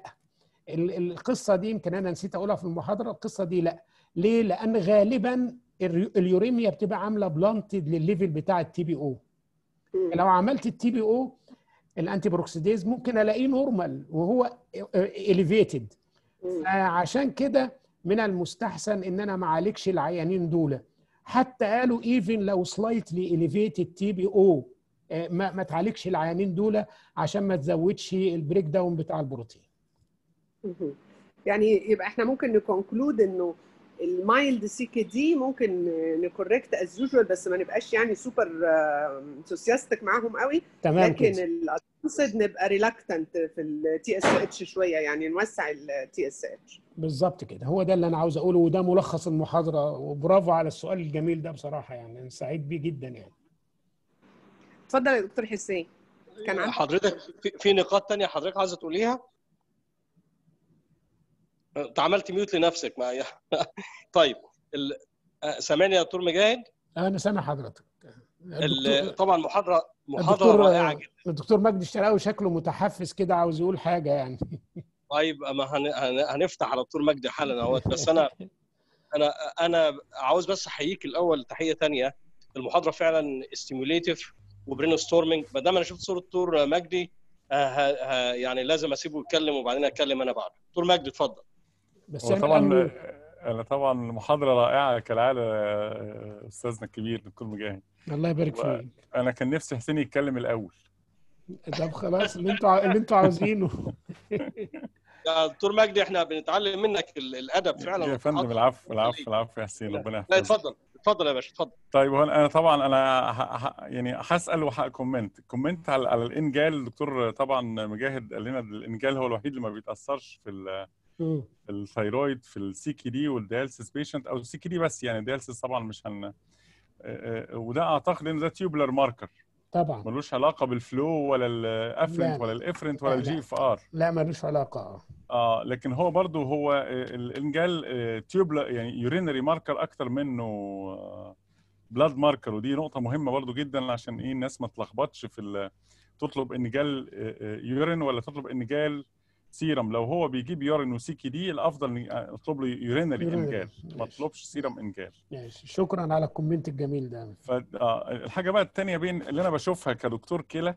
القصة دي يمكن أنا نسيت أقولها في المحاضرة القصة دي لأ. ليه؟ لأن غالبا ال uremia بتبقى عاملة blunted لل level بتاع ال TPO. لو عملت ال TPO ال anti peroxidase ممكن ألاقيه normal وهو elevated فعشان كده من المستحسن إن أنا ما أعالجش العيانين دول. حتى قالوا even لو slightly elevated TPO ما ما تعالجش العيانين دول عشان ما تزودش ال break down بتاع البروتين. يعني يبقى إحنا ممكن ن conclude إنه ال mild CKD ممكن ن correct as usual بس ما نبقاش يعني super enthusiastic معاهم قوي. تمام لكن ال advanced نبقى reluctant في ال TSH شوية يعني نوسع ال TSH بالظبط كده. هو ده اللي أنا عاوز أقوله وده ملخص المحاضرة. وبرافو على السؤال الجميل ده بصراحة يعني أنا سعيد بيه جدا يعني. اتفضل يا دكتور حسين. كان عندك حضرتك في, في نقاط تانية حضرتك عايزه تقوليها؟ انت عملت ميوت لنفسك معايا طيب ال... آه، سامعني يا دكتور مجاهد؟ أنا سامع حضرتك. ال... طبعا محاضره محاضرة رائعة جدا. الدكتور مجدي الشرقاوي شكله متحفز كده عاوز يقول حاجة يعني. طيب ما هن... هن... هنفتح على دكتور مجدي حالا أهوت. بس أنا أنا أنا عاوز بس أحييك الأول تحية تانية. المحاضرة فعلا stimulative و brain storming ما دام أنا شفت صورة دكتور مجدي آه،. يعني لازم أسيبه يتكلم وبعدين أتكلم أنا بعد دكتور مجدي اتفضل. بس هو يعني طبعا أنا طبعا محاضره رائعة كالعادة آه، أستاذنا الكبير دكتور مجاهد. الله يبارك و- فيك. أنا كان نفسي حسين يتكلم الأول. طب خلاص اللي أنتوا اللي أنتوا عاوزينه. يا دكتور مجدي إحنا بنتعلم منك ال- الأدب فعلا. يا فندم العفو العفو العفو يا حسين ربنا لا يحفظك. اتفضل اتفضل يا باشا اتفضل. طيب هو أنا طبعا أنا يعني هسأل وه comment comment على على ال NGAL. الدكتور طبعا مجاهد قال لنا ال NGAL هو الوحيد اللي ما بيتأثرش في ال- thyroid في ال CKD وال dialysis patient أو ال CKD بس يعني ال dialysis طبعا مش هن آه، آه، وده أعتقد إن ده tubular marker طبعا. ملوش علاقة بال flow ولا لا، ال afferent لا. ولا ال efferent ولا لا، ال GFR لا ملوش علاقة آه. آه لكن هو برضو هو آه، ال NGAL tubular يعني urinary marker أكتر منه blood marker ودي نقطة مهمة برضو جدا عشان إيه الناس ما تلخبطش في تطلب NGAL urine ولا تطلب NGAL serum. لو هو بيجيب urine و CKD الأفضل اطلب له urinary. NGAL ما. اطلبش serum NGAL. ماشي. شكرا على ال comment الجميل ده. فالحاجه بقى الثانية بين اللي أنا بشوفها كدكتور كلى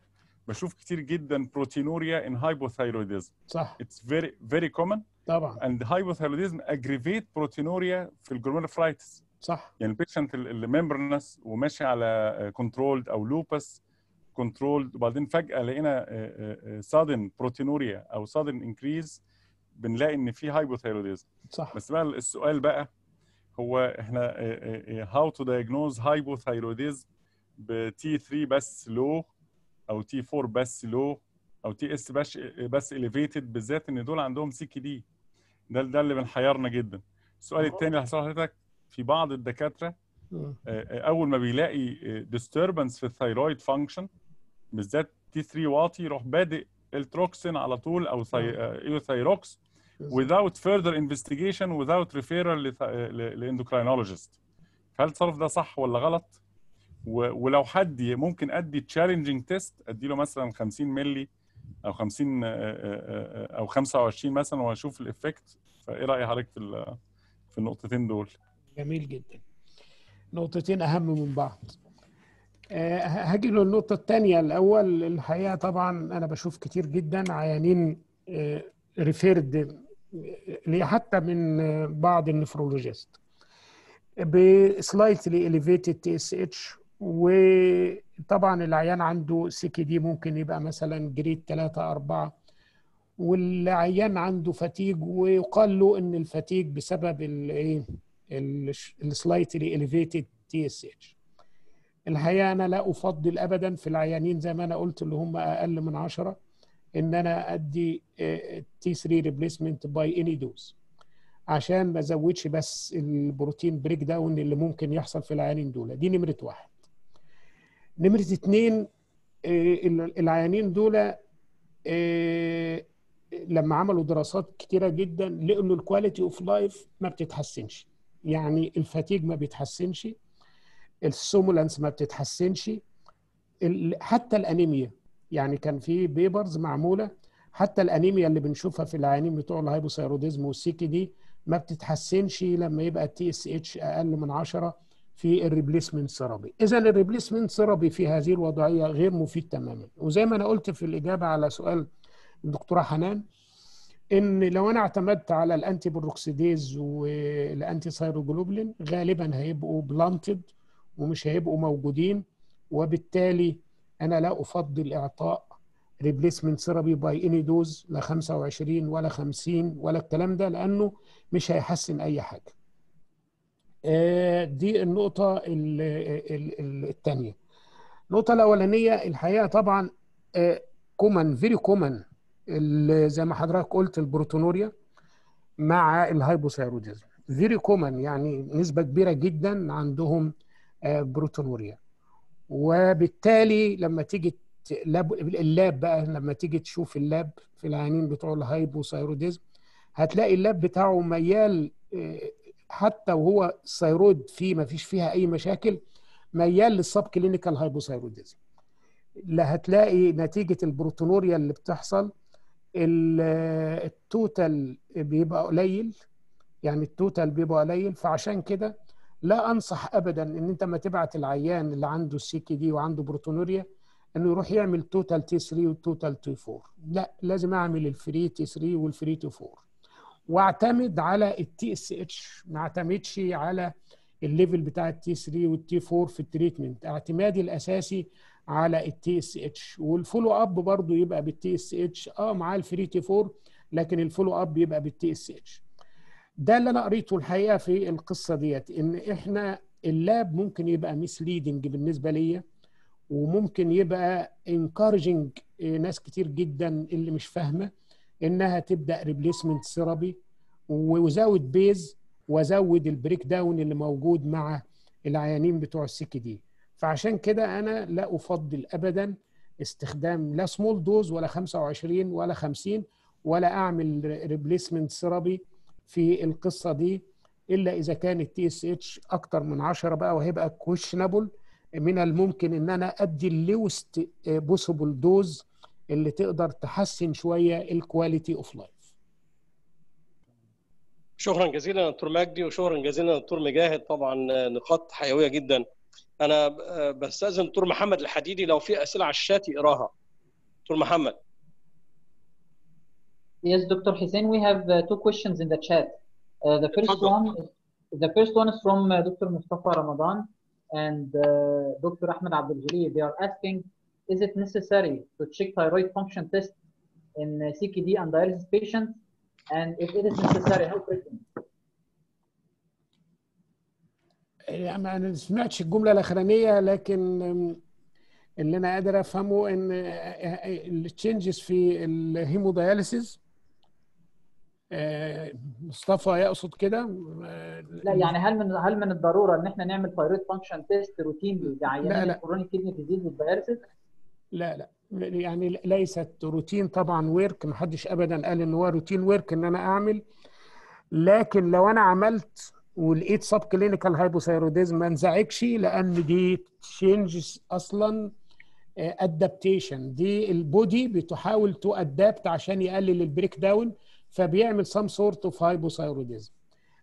بشوف كتير جدا proteinuria in hypothyroidism صح. it's very very common طبعا. And hypothyroidism aggravate proteinuria في ال glomerulonephritis صح. يعني ال patient اللي membranous وماشي على controlled أو lupus controlled وبعدين فجأة لقينا sudden proteinuria أو sudden increase بنلاقي إن في hypothyroidism صح. بس بقى السؤال بقى هو إحنا how to diagnose hypothyroidism ب T3 بس low أو T4 بس low أو TSH بس elevated بالذات إن دول عندهم CKD ده ده اللي بنحيرنا جدا. السؤال الثاني اللي هسأله حضرتك في بعض الدكاترة. أول ما بيلاقي disturbance في ال thyroid function بالذات T3 واطي يروح بادئ Eltroxin على طول أو Euthyrox without further investigation without referral ل endocrinologist فهل التصرف ده صح ولا غلط؟ ولو حد ممكن أدي challenging test ادي له مثلا 50 مللي أو 50 آه، آه، آه، أو 25 مثلا وأشوف ال effect. فإيه رأي حضرتك في في النقطتين دول؟ جميل جدا. نقطتين أهم من بعض. آه، هاجي له النقطة الثانية الأول الحقيقة طبعا أنا بشوف كتير جدا عيانين referred لي حتى من آه، بعض ال nephrologist. ب slightly elevated TSH وطبعا العيان عنده CKD ممكن يبقى مثلا grade 3 4 والعيان عنده fatigue ويقال له إن ال fatigue بسبب الايه ال slightly elevated TSH الحقيقة أنا لا أفضل ابدا في العيانين زي ما أنا قلت اللي هم أقل من 10 إن أنا أدي T3 replacement by any dose عشان ما أزودش بس ال protein breakdown اللي ممكن يحصل في العيانين دول. دي نمرة واحد. نمرة اتنين آه، العيانين دول آه، لما عملوا دراسات كتيرة جدا لقوا ان ال quality of life ما بتتحسنش. يعني ال fatigue ما بيتحسنش. ال somnolence ما بتتحسنش. حتى الأنيميا يعني كان في papers معمولة حتى الأنيميا اللي بنشوفها في العيانين بتوع ال hypothyroidism وال CKD ما بتتحسنش لما يبقى ال TSH أقل من 10 في ال replacement therapy. إذا ال replacement therapy في هذه الوضعية غير مفيد تماما. وزي ما أنا قلت في الإجابة على سؤال الدكتورة حنان إن لو أنا اعتمدت على ال anti peroxidase وال anti thyroglobulin غالبا هيبقوا blunted ومش هيبقوا موجودين وبالتالي أنا لا أفضل إعطاء replacement therapy by any dose لا 25 ولا 50 ولا الكلام ده لأنه مش هيحسن أي حاجة. آه، دي النقطة الثانية. النقطة الأولانية الحقيقة طبعا common very common زي ما حضرتك قلت ال proteinuria مع ال hypothyroidism very common يعني نسبة كبيرة جدا عندهم proteinuria وبالتالي لما تيجي ت- lab ال lab بقى لما تيجي تشوف ال lab في العيانين بتوع ال hypothyroidism هتلاقي ال lab بتاعه ميال آه، حتى وهو ال thyroid فيه ما فيش فيها أي مشاكل ميال لل subclinical hypothyroidism. لا هتلاقي نتيجة ال proteinuria اللي بتحصل ال- ال total بيبقى قليل يعني ال total بيبقى قليل فعشان كده لا أنصح ابدا إن أنت ما تبعت العيان اللي عنده ال CKD وعنده proteinuria إنه يروح يعمل total T3 وال total T4 لا لازم أعمل ال free T3 وال free T4 واعتمد على ال TSH ما اعتمدش على ال level بتاع ال T3 وال T4 في ال treatment اعتمادي الأساسي على ال TSH وال follow up برضه يبقى بال TSH آه مع ال free T4 لكن ال follow up يبقى بال TSH ده اللي أنا قريته الحقيقة في القصة ديت إن إحنا ال lab ممكن يبقى misleading بالنسبة ليا وممكن يبقى encouraging ناس كتير جدا اللي مش فاهمة إنها تبدأ replacement therapy وزود بيز وازود ال breakdown اللي موجود مع العيانين بتوع ال CKD. فعشان كده أنا لا أفضل ابدا استخدام لا small dose ولا 25 ولا 50 ولا أعمل replacement therapy في القصة دي إلا إذا كان ال TSH أكتر من 10 بقى وهيبقى questionable من الممكن إن أنا أدي ال lowest possible dose اللي تقدر تحسن شوية ال quality of life شكرا جزيلا دكتور مجدي وشكرا جزيلا دكتور مجاهد. طبعا نقاط حيوية جدا. أنا بستأذن دكتور محمد الحديدي لو في أسئلة على الشات يقراها. دكتور محمد. Yes, Dr. Hussein, we have uh, two questions in the chat. Uh, the first one, is, the first one is from uh, Dr. Mustafa Ramadan and uh, Dr. Ahmed Abdul Jalil. They are asking, is it necessary to check thyroid function test in uh, CKD and dialysis patients? And if it is necessary, how frequent? يعني أنا ما سمعتش الجمله الاخرانيه لكن اللي أنا قادر افهمه ان ال changes في ال hemodialysis مصطفى يقصد كده؟ لا يعني هل من هل من الضرورة إن إحنا نعمل thyroid function test routine لعيانين. ال chronic kidney disease وال dialysis؟ لا لا. يعني ليست روتين طبعا work محدش ابدا قال إن هو routine work إن أنا أعمل. لكن لو أنا عملت ولقيت subclinical hypothyroidism ما انزعجش لأن دي changes أصلا adaptation دي ال body بتحاول to adapt عشان يقلل ال breakdown فبيعمل some sort of hypothyroidism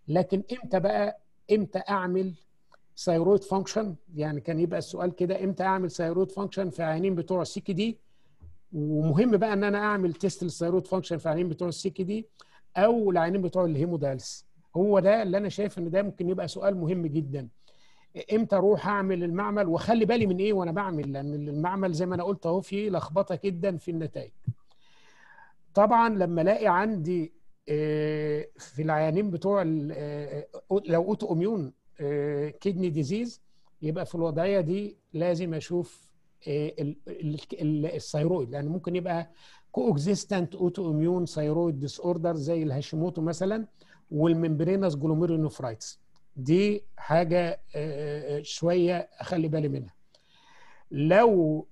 لكن إمتى بقى؟ إمتى أعمل thyroid function يعني كان يبقى السؤال كده إمتى أعمل thyroid function في عيانين بتوع ال CKD ومهم بقى إن أنا أعمل test لل thyroid function في عيانين بتوع ال CKD أو العيانين بتوع ال hemodialysis. هو ده اللي أنا شايف إن ده ممكن يبقى سؤال مهم جدا. إمتى أروح أعمل المعمل؟ وأخلي بالي من إيه وأنا بعمل؟ لأن المعمل زي ما أنا قلت أهو فيه لخبطة جدا في النتائج. طبعا لما ألاقي عندي في العيانين بتوع لو autoimmune kidney disease يبقى في الوضعية دي لازم أشوف ال thyroid لأن ممكن يبقى coexistent autoimmune thyroid disorder زي الهاشيموتو مثلا وال membranous glomerulonephritis دي حاجة شوية أخلي بالي منها. لو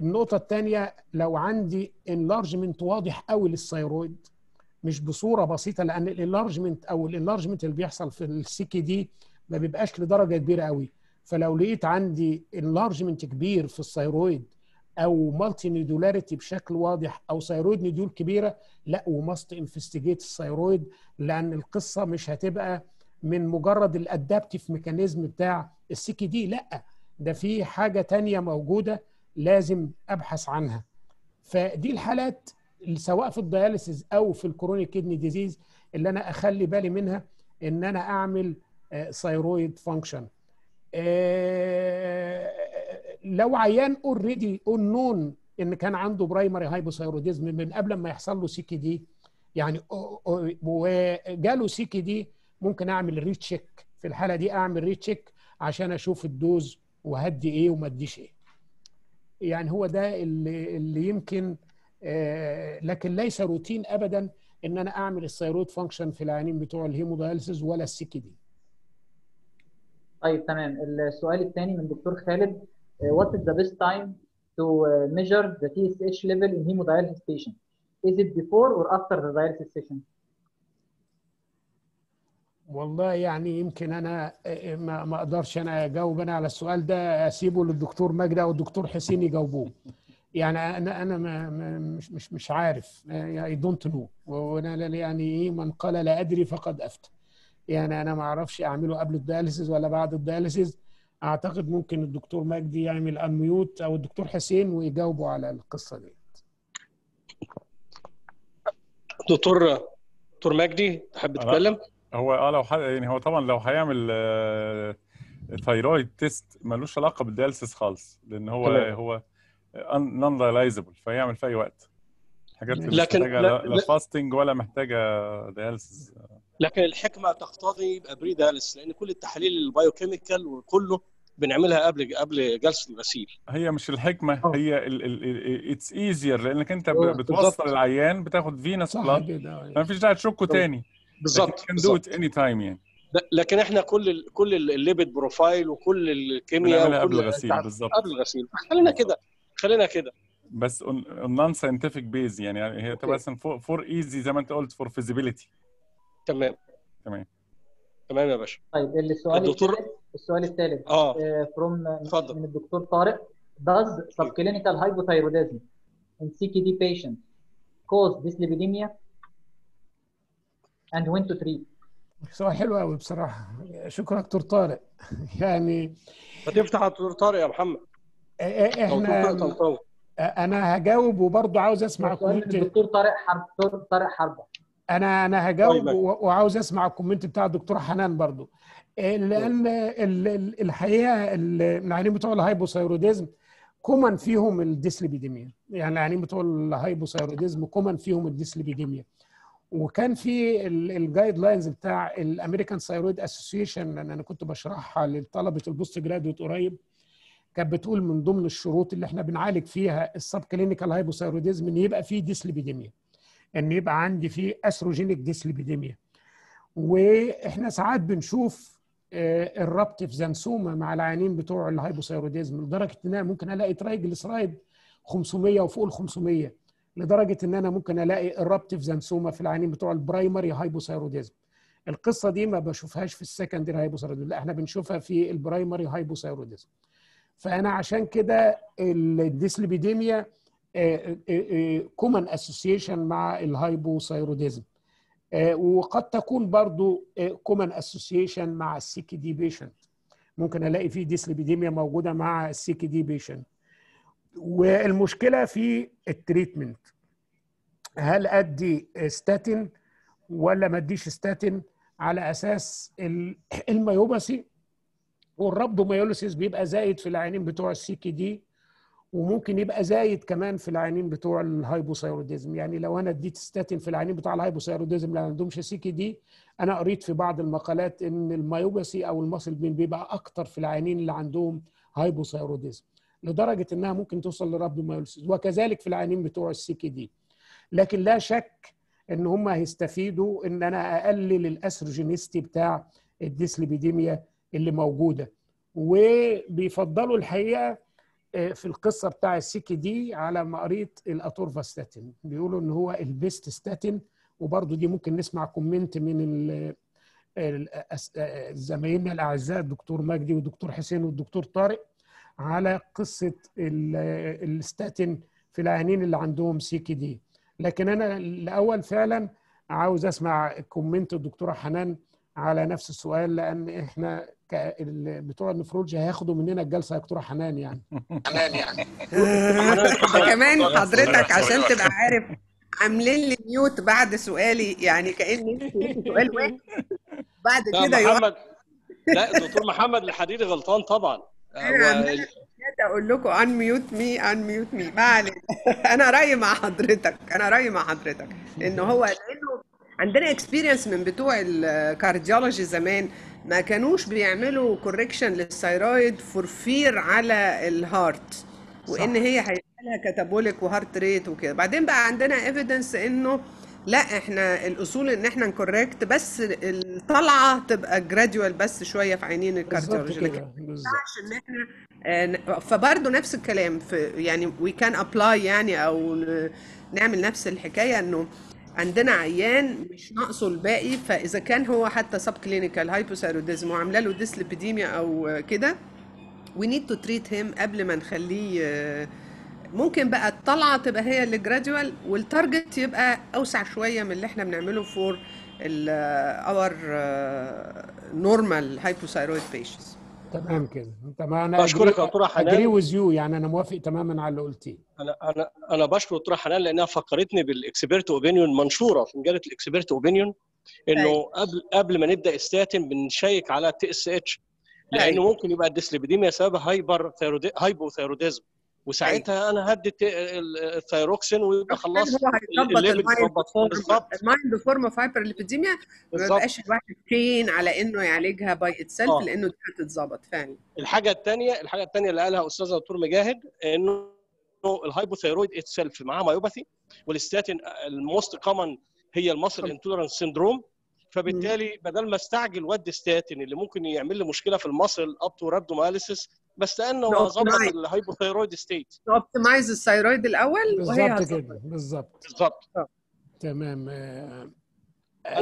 النقطة الثانية لو عندي enlargement واضح قوي لل thyroid مش بصورة بسيطة لأن ال enlargement أو ال enlargement اللي بيحصل في ال CKD ما بيبقاش لدرجة كبيرة قوي فلو لقيت عندي enlargement كبير في ال thyroid أو multinodularity بشكل واضح أو thyroid nodule كبيرة لا و must investigate ال thyroid لأن القصة مش هتبقى من مجرد ال adaptive mechanism بتاع ال CKD لا. ده في حاجة تانية موجودة لازم أبحث عنها. فدي الحالات سواء في ال dialysis أو في ال chronic kidney disease اللي أنا أخلي بالي منها إن أنا أعمل thyroid function. لو عيان already known إن كان عنده primary hypothyroidism من قبل ما يحصل له CKD يعني وجاله CKD ممكن أعمل recheck في الحالة دي أعمل recheck عشان أشوف ال dose وأدي إيه وما اديش إيه. يعني هو ده اللي, اللي يمكن آه لكن ليس روتين ابدا إن أنا أعمل ال thyroid function في العيانين بتوع ال hemodialysis ولا ال CKD. طيب تمام. السؤال الثاني من دكتور خالد what is the best time to measure the TSH level in hemodialysis patient? Is it before or after the dialysis session? والله يعني يمكن أنا ما ما أقدرش أنا أجاوب أنا على السؤال ده أسيبه للدكتور مجدي أو الدكتور حسين يجاوبوه. يعني أنا أنا ما مش مش مش عارف. I don't know وأنا يعني إيه من قال لا أدري فقد أفتى يعني أنا ما أعرفش أعمله قبل ال dialysis ولا بعد ال dialysis. أعتقد ممكن الدكتور مجدي يعمل unmute أو الدكتور حسين ويجاوبوا على القصة دي. دكتور دكتور مجدي تحب تتكلم؟ هو آه لو حد يعني هو طبعا لو هيعمل thyroid test ملوش علاقة بال dialysis خالص لأن هو تمام. هو non-dialyzable فيعمل في أي وقت. حاجات مش لكن- محتاجة لا- لا, لا لا- fasting ولا محتاجة dialysis لكن الحكمة تقتضي يبقى pre-dialysis لأن كل التحاليل ال biochemical وكله بنعملها قبل قبل جلسة الغسيل. هي مش الحكمة آه. هي اتس ايزير لأنك أنت ب- آه، بتوصل. العيان بتاخد فينس صح. بلاد كده ما فيش داعي تشكه تاني. بالظبط كان دو. ات اني تايم يعني. لكن إحنا كل ال كل ال- الليبيد بروفايل وكل الكيمياء قبل الغسيل بالظبط قبل الغسيل. خلينا كده خلينا كده. بس نون ساينتفك بيز يعني يعني هي تبقى مثلا فور ايزي زي ما أنت قلت فور فيزيبيليتي تمام. تمام. تمام يا باشا. طيب السؤال الدكتور- الثالث السؤال الثالث آه. from اتفضل. من الدكتور طارق. Does subclinical hypothyroidism in CKD patients cause dyslipidemia? And when to treat سؤال حلو قوي بصراحة. شكرا دكتور طارق. يعني هتفتح على الدكتور طارق يا محمد. أو دكتور إحنا أنا هجاوب وبرضه عاوز أسمع comment الدكتور طارق حرب دكتور طارق حربة. أنا أنا هجاوب طيب. وعاوز أسمع ال comment بتاع الدكتوره حنان برضو إيه، لأن ال- ال- الحقيقة ال- العيانين بتوع ال hypothyroidism common فيهم ال dyslipidemia يعني العيانين بتوع ال hypothyroidism common فيهم ال dyslipidemia وكان في ال guidelines بتاع ال American Thyroid Association أنا كنت بشرحها لطلبة ال postgraduate قريب. كانت بتقول من ضمن الشروط اللي إحنا بنعالج فيها ال subclinical hypothyroidism إن يبقى فيه dyslipidemia إن يبقى عندي فيه atherogenic dyslipidemia وإحنا ساعات بنشوف آه، الربط في زنسومة مع العيانين بتوع الهايبوثايروديزم لدرجة إن أنا ممكن ألاقي ترايجليسرايد 500 وفوق ال 500 لدرجة إن أنا ممكن ألاقي الربط في زنسومة في العيانين بتوع البرايمري هايبوثايروديزم القصة دي ما بشوفهاش في السكندري هايبوثايروديزم لا إحنا بنشوفها في البرايمري هايبوثايروديزم فأنا عشان كده الديسليبيديميا common association مع ال hypothyroidism وقد تكون برضو common association مع ال CKD patient ممكن ألاقي فيه dyslipidemia موجودة مع ال CKD patient والمشكلة في ال treatment. هل أدي ستاتين ولا ما أديش ستاتين على أساس ال myopathy؟ وال rhabdomyolysis بيبقى زايد في العيانين بتوع ال CKD وممكن يبقى زايد كمان في العيانين بتوع ال hypothyroidism. يعني لو أنا أديت ستاتين في العيانين بتوع ال hypothyroidism اللي ما عندهمش CKD أنا قريت في بعض المقالات إن ال myopathy أو ال muscle pain بيبقى أكتر في العيانين اللي عندهم hypothyroidism. لدرجة إنها ممكن توصل ل rhabdomyolysis وكذلك في العيانين بتوع ال CKD. لكن لا شك إن هم هيستفيدوا إن أنا أقلل ال atherogenicity بتاع ال dyslipidemia اللي موجودة. وبيفضلوا الحقيقة في القصة بتاع ال CKD على ما قريت الاتورفاستاتين بيقولوا إن هو ال best statin وبرضه دي ممكن نسمع comment من زمايلنا الأعزاء الدكتور مجدي والدكتور حسين والدكتور طارق. على قصة الستاتين في العيانين اللي عندهم CKD لكن أنا الأول فعلا عاوز أسمع comment الدكتورة حنان على نفس السؤال لأن إحنا بتوع ال nephrology هياخدوا مننا الجلسة يا دكتورة حنان يعني. حنان يعني. كمان حضرتك عشان تبقى عارف عاملين لي mute بعد سؤالي يعني كأني سؤال واحد. بعد كده محمد لا الدكتور محمد الحديدي غلطان طبعا. أقول لكم unmute me unmute me ما علينا. أنا رأيي مع حضرتك. أنا رأيي مع حضرتك. إنه هو لأنه عندنا experience من بتوع ال cardiology زمان ما كانوش بيعملوا correction لل thyroid for fear على ال heart وإن هي هيبقى لها catabolic و heart rate وكده. بعدين بقى عندنا evidence إنه لا إحنا الأصول إن إحنا ن correct بس الطلعة تبقى gradual بس شوية في عيانين ال cardiology لكن ما إن إحنا فبرضه نفس الكلام في يعني we can apply يعني أو نعمل نفس الحكاية إنه عندنا عيان مش ناقصه الباقي فإذا كان هو حتى subclinical hypothyroidism وعاملة له dyslipidemia أو كده we need to treat him قبل ما نخليه ممكن بقى الطلعة تبقى هي اللي gradual وال target يبقى أوسع شوية من اللي إحنا بنعمله for our normal hypothyroid patients تمام كده. تمام أنا بشكرك يا دكتورة حنان. agree ويز يو يعني أنا موافق تماما على اللي قلتيه. أنا أنا أنا بشكر الدكتوره حنان لأنها فكرتني بال expert opinion منشورة في مجله ال expert opinion إنه قبل قبل ما نبدأ استاتين بنشيك على TSH لأنه ممكن يبقى ال dyslipidemia سببها hyperthyroid hypothyroidism وساعتها أنا هدي الثيروكسين ويبقى خلاص ال mild form of hyperlipidemia ما يبقاش الواحد ترين على إنه يعالجها by itself لأنه دي هتتظبط فعلا. الحاجة الثانية الحاجة الثانية اللي قالها أستاذ دكتور مجاهد إنه ال hypothyroid itself معاه myopathy وال statin ال most common هي ال muscle intolerance syndrome فبالتالي بدل ما استعجل ودي ستاتين اللي ممكن يعمل لي مشكلة في ال muscle up to rhabdomyolysis بستنى واظبط ال hypothyroid state optimize ال thyroid الأول وهي بالظبط كده بالظبط. بالظبط. تمام.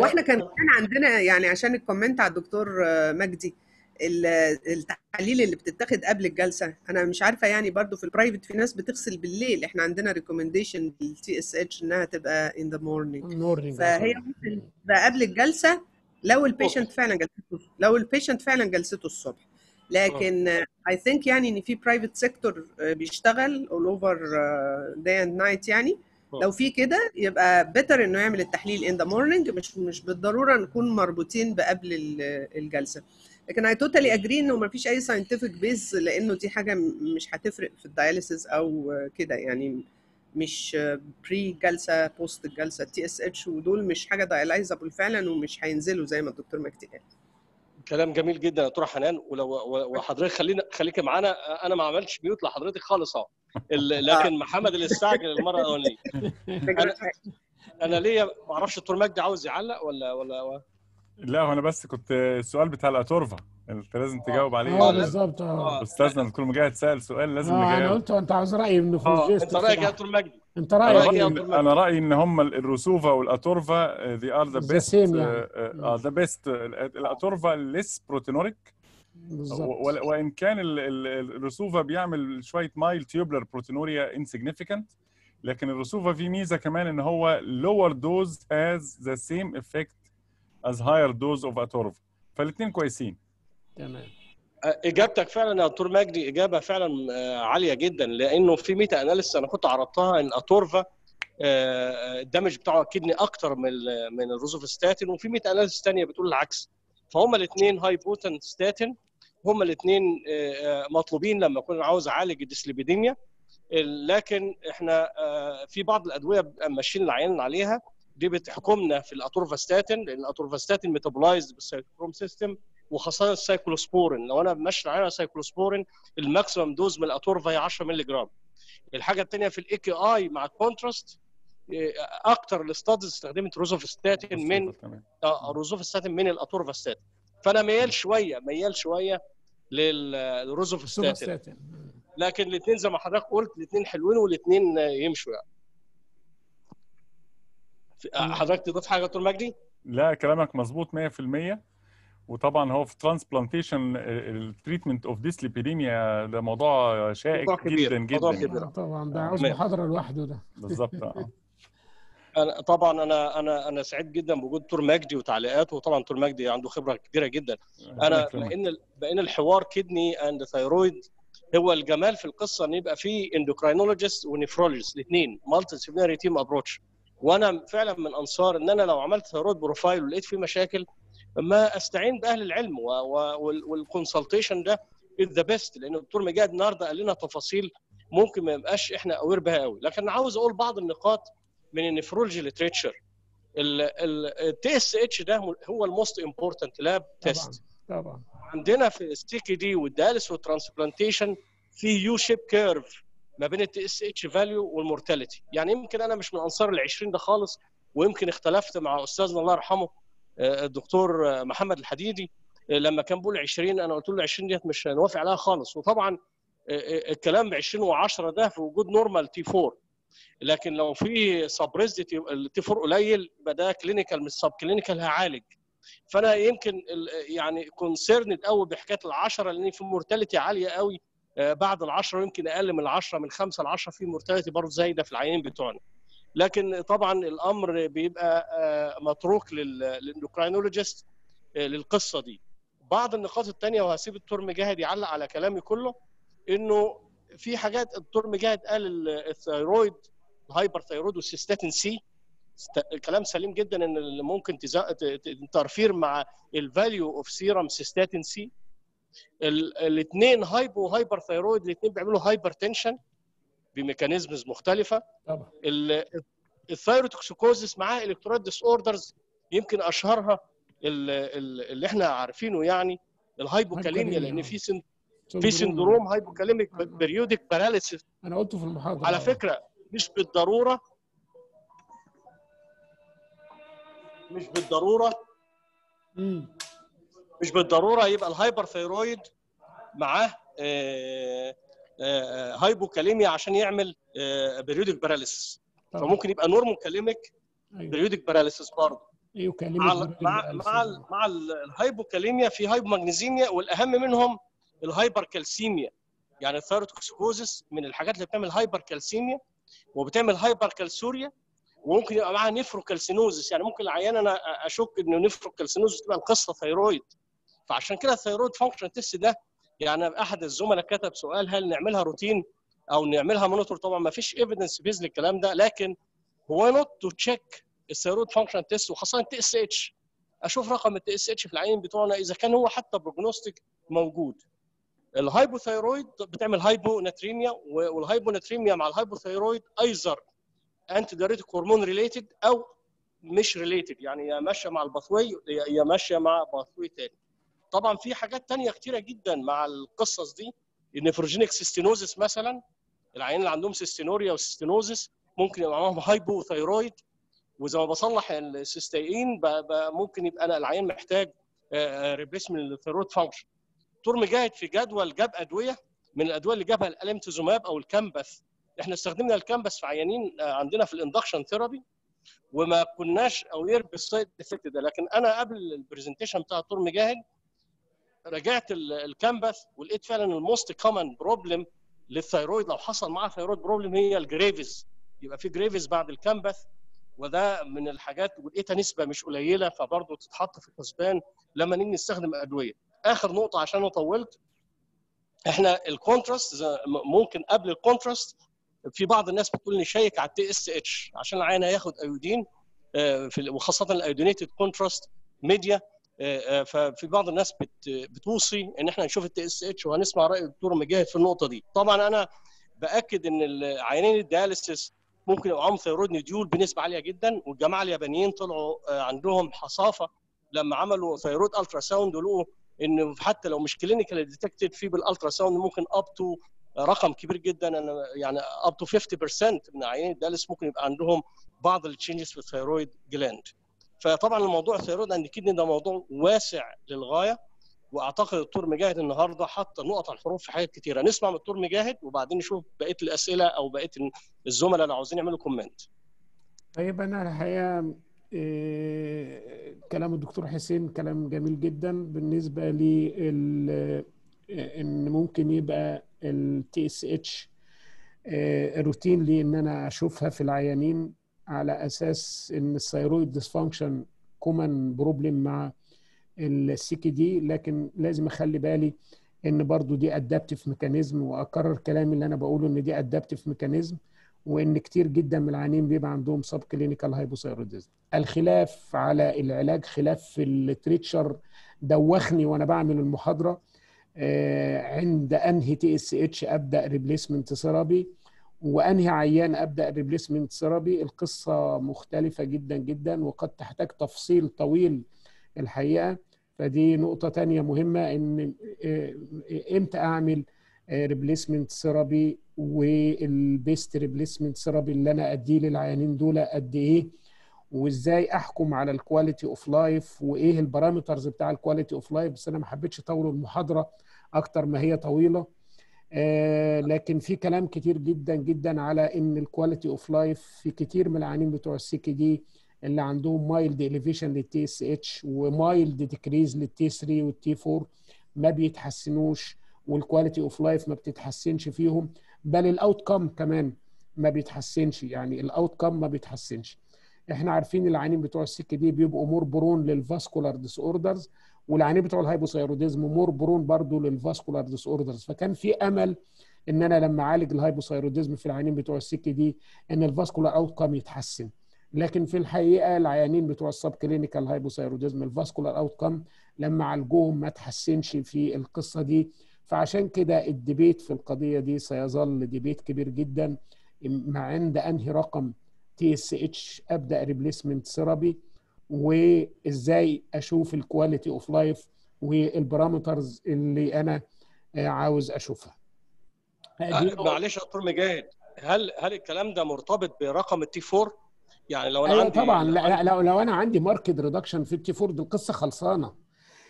وإحنا كان كان عندنا يعني عشان ال comment على الدكتور مجدي التحاليل اللي بتتاخد قبل الجلسة. أنا مش عارفة يعني برضو في ال private في ناس بتغسل بالليل. إحنا عندنا recommendation لل TSH إنها تبقى in the morning فهي ممكن تبقى قبل الجلسة لو ال patient فعلا جلسته لو ال patient فعلا جلسته الصبح. لكن I think يعني إن في private sector بيشتغل all over day and night يعني. لو في كده يبقى better إنه يعمل التحليل in the morning مش مش بالضرورة نكون مربوطين بقبل الجلسة. لكن I totally agree إنه ما فيش أي scientific base لإنه دي حاجة مش هتفرق في ال dialysis أو كده يعني. مش pre جلسه post الجلسه TSH ودول مش حاجة dialyzable فعلا ومش هينزلوا زي ما الدكتور مجدي قال. كلام جميل جدا يا دكتوره حنان. ولو وحضرتك خلينا خليكي معانا. أنا ما عملتش ميوت لحضرتك خالص أهو. لكن محمد اللي استعجل المره الأولانية. أنا أنا ليا ما أعرفش الدكتور مجدي عاوز يعلق ولا ولا لا هو أنا بس كنت السؤال بتاع الأتورفا. أنت لازم تجاوب عليه. آه بالظبط آه. أستاذنا الدكتور مجاهد سال سؤال لازم آه أنا نجاوب. قلت أنت عاوز رأي من أنت رأيك يا دكتور مجدي انت رأيك إيه؟ إن- أنا رأيي إن هم الرسوفا والاتورفا best same يعني. آه the best ال atorva بالظبط. و- وإن كان ال- ال- ال rosuva بيعمل شوية mild tubular proteinuria insignificant لكن ال rosuva فيه ميزة كمان إن هو lower dose has the same effect as higher dose of atorva فالاثنين كويسين. تمام. إجابتك فعلا يا دكتور مجدي إجابة فعلا آه، عالية جدا لأنه في meta-analysis أنا كنت عرضتها إن atorva آه، ال damage بتاعه kidney أكتر من من ال rosuvastatin وفي meta-analysis ثانية بتقول العكس. فهم الاثنين high potent statin هم الاثنين مطلوبين لما اكون عاوز اعالج ال dyslipidemia لكن إحنا آه، في بعض الأدوية ماشيين العيان عليها دي بتحكمنا في الاتورفاستاتين لأن ال atorvastatin metabolized بال cytochrome system. وخاصه السايكلوسبورين لو أنا ماشي على cyclosporine ال maximum dose من ال atorva هي 10 مللي جرام. الحاجة الثانية في ال AKI مع ال contrast إيه، أكتر ال studies استخدمت rosuvastatin من تمام. آه، rosuvastatin من الاتورفاستاتين فأنا ميال شوية ميال شوية لل rosuvastatin. لكن الاثنين زي ما حضرتك قلت الاثنين حلوين والاثنين يمشوا يعني. في- حضرتك تضيف حاجة يا دكتور مجدي؟ لا كلامك مظبوط 100% وطبعا هو في transplantation ال treatment of dyslipidemia ده موضوع شائك موضوع كبير، جدا موضوع جدا. كبير. آه، طبعا ده عاوز تمام. محاضرة لوحده ده. بالظبط آه. أنا طبعا أنا أنا أنا سعيد جدا بوجود دكتور مجدي وتعليقاته وطبعا دكتور مجدي عنده خبرة كبيرة جدا. أنا بأن بأن الحوار kidney and thyroid هو الجمال في القصة إن يبقى في endocrinologist و nephrologist الاثنين multidisciplinary team approach وأنا فعلا من أنصار إن أنا لو عملت thyroid profile ولقيت فيه مشاكل ما أستعين بأهل العلم وال consultation ده as the best لأن الدكتور مجاهد النهارده قال لنا تفاصيل ممكن ما يبقاش إحنا aware بها قوي لكن عاوز أقول بعض النقاط من ال nephrology literature ال TSH ده هو ال most important lab test طبعا. عندنا في ال CKD وال dialysis وال transplantation في U-shape curve ما بين ال TSH value وال mortality يعني يمكن أنا مش من أنصار ال 20 ده خالص ويمكن اختلفت مع أستاذنا الله يرحمه الدكتور آه، محمد الحديدي آه، لما كان بيقول 20 أنا قلت له 20 ديت مش هنوافق عليها خالص. وطبعا آه، الكلام ب 20 و10 ده في وجود normal T 4 لكن لو في suppressed ال T 4 قليل يبقى ده clinical مش subclinical هعالج فأنا يمكن يعني concerned قوي بحكاية ال10 لأن في mortality عالية قوي بعد ال10 ويمكن أقل من ال10 من 5 ل 10 في mortality برضه زايدة في العيانين بتوعنا. لكن طبعا الأمر بيبقى آه، متروك لل- لل endocrinologist آه، للقصة دي. بعض النقاط الثانية وهسيب الدكتور مجاهد يعلق على كلامي كله إنه في حاجات الدكتور مجاهد قال ال- ال thyroid ال hyperthyroid وال cystatin C كلام سليم جدا إن اللي ممكن تزا- ت- ت- ت interfere مع ال value of serum cystatin C الاثنين hypo و hyperthyroid الاثنين بيعملوا hypertension ب mechanisms مختلفة. طبعا. معاه electrolyte disorders يمكن أشهرها ال- ال- اللي إحنا عارفينه يعني ال hypokalemia لأن في syn في syndrome hypokalemic periodic paralysis أنا قلته في المحاضرة. على آه. فكرة مش بالضرورة مش بالضرورة. مم. مش بالضرورة يبقى ال hyperthyroid معاه آه، hypokalemia عشان يعمل periodic paralysis. فممكن يبقى normokalemic periodic paralysis برضه. مع مع. مع مع ال- ال hypokalemia في hypomagnesemia والأهم منهم ال hypercalcemia يعني ال thyrotoxicosis من الحاجات اللي بتعمل hypercalcemia وبتعمل hypercalciuria وممكن يبقى معاها nephrocalcinosis يعني ممكن العيان أنا أشك إنه nephrocalcinosis تبقى القصة thyroid فعشان كده ال thyroid function test ده يعني أحد الزملاء كتب سؤال هل نعملها روتين أو نعملها monitor طبعا ما فيش evidence base للكلام ده لكن هو note to check ال thyroid function test وخاصة ال TSH أشوف رقم ال TSH في العيان بتوعنا إذا كان هو حتى prognostic موجود. ال hypothyroid بتعمل hyponatremia وال hyponatremia مع ال hypothyroid either antidiuretic hormone related أو مش related يعني يا ماشية مع ال pathway يا ماشية مع pathway تاني. طبعا في حاجات تانية كتيرة جدا مع القصص دي. ال nephrogenic cystinosis مثلا العيانين اللي عندهم cystinuria و cystinosis ممكن يبقى معاهم hypothyroid. وإذا ما بصلح ب- ممكن يبقى أنا العيان محتاج replacement لل thyroid function دكتور مجاهد في جدول جاب أدوية من الأدوية اللي جابها ال alemtuzumab أو ال Campath. إحنا استخدمنا ال Campath في عيانين عندنا في ال induction therapy وما كناش aware بال side effect ده. لكن أنا قبل ال presentation بتاع الدكتور مجاهد راجعت ال Campath ولقيت فعلا ال most common problem لل thyroid. لو حصل معاه thyroid problem هي الجريفز يبقى في جريفز بعد ال Campath وده من الحاجات ولقيتها نسبة مش قليلة فبرضه تتحط في الحسبان لما نيجي نستخدم أدوية. آخر نقطة عشان أنا طولت. إحنا ال contrast ممكن قبل ال contrast في بعض الناس بتقول ن check على ال TSH عشان العيان هياخد iodine وخاصة ال iodinated contrast media ففي بعض الناس بتوصي إن إحنا نشوف ال TSH وهنسمع رأي الدكتور مجاهد في النقطة دي. طبعا أنا بأكد إن عيانين ال dialysis ممكن يبقى معاهم thyroid nodule بنسبة عالية جدا والجماعة اليابانيين طلعوا عندهم حصافة لما عملوا thyroid ultrasound ولقوا انه حتى لو مش clinical detected في بال ultrasound ممكن up to رقم كبير جدا. أنا يعني up to 50% من عيانين ال dialysis ممكن يبقى عندهم بعض ال changes في ال thyroid gland فطبعا الموضوع ال thyroid and kidney ده موضوع واسع للغاية وأعتقد الدكتور مجاهد النهارده حط نقط الحروف في حاجات كتيرة. نسمع من الدكتور مجاهد وبعدين نشوف بقية الأسئلة أو بقية الزملاء اللي عاوزين يعملوا comment. طيب أنا الحقيقة إيه كلام الدكتور حسين كلام جميل جدا بالنسبة لي إن ممكن يبقى ال TSH روتين لي إن أنا أشوفها في العيانين. على أساس إن ال thyroid dysfunction common problem مع ال CKD لكن لازم أخلي بالي إن برضو دي adaptive mechanism وأكرر كلامي اللي أنا بقوله إن دي adaptive mechanism وإن كتير جدا من العيانين بيبقى عندهم subclinical hypothyroidism الخلاف على العلاج خلاف في ال literature دوخني وأنا بعمل المحاضرة عند أنهي TSH أبدأ replacement therapy وأنهي عيان أبدأ replacement therapy القصة مختلفة جدا جدا وقد تحتاج تفصيل طويل الحقيقة. فدي نقطة تانية مهمة إن إمتى أعمل replacement therapy وال best replacement therapy اللي أنا أديه للعيانين دول قد إيه؟ وإزاي أحكم على ال quality of life وإيه ال parameters بتاع ال quality of life بس أنا ما حبيتش اطول المحاضرة أكتر ما هي طويلة. آه لكن في كلام كتير جدا جدا على إن ال quality of life في كتير من العيانين بتوع ال CKD اللي عندهم mild elevation لل TSH و mild decrease لل T3 وال T4 ما بيتحسنوش وال quality of life ما بتتحسنش فيهم. بل ال outcome كمان ما بيتحسنش يعني ال outcome ما بيتحسنش. إحنا عارفين العيانين بتوع ال CKD بيبقوا more prone لل vascular disorders والعيانين بتوع ال hypothyroidism more prone برضه لل vascular disorders فكان في أمل إن أنا لما أعالج ال hypothyroidism في العيانين بتوع ال CKD إن ال vascular outcome يتحسن. لكن في الحقيقة العيانين بتوع ال subclinical hypothyroidism ال vascular outcome لما عالجوهم ما تحسنش في القصة دي. فعشان كده ال debate في القضية دي سيظل debate كبير جدا مع عند أنهي رقم؟ TSH أبدأ replacement therapy وإزاي أشوف ال quality of life وال parameters اللي أنا عاوز أشوفها. معلش يا دكتور مجاهد هل هل الكلام ده مرتبط برقم ال T4 يعني لو أنا أيوة عندي طبعا. لا لو, لو أنا عندي marked reduction في ال T4 دي القصة خلصانة.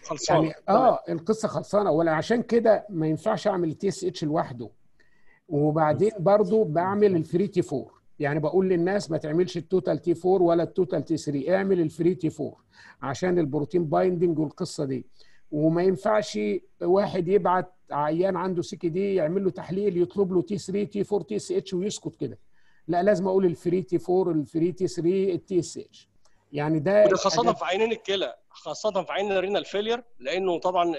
خلصانة. يعني آه القصة خلصانة. ولا عشان كده ما ينفعش أعمل ال TSH لوحده. وبعدين برضو بعمل ال free T4 يعني بقول للناس ما تعملش ال total T4 ولا ال total T3 اعمل ال free T4 عشان ال protein binding والقصة دي. وما ينفعش واحد يبعت عيان عنده CKD يعمل له تحليل يطلب له تي 3 تي 4 تي اس اتش ويسكت كده. لا لازم أقول ال free T4 ال free T3 ال TSH يعني ده خاصة في عيانين الكلى خاصة في عيانين ال renal failure لأنه طبعا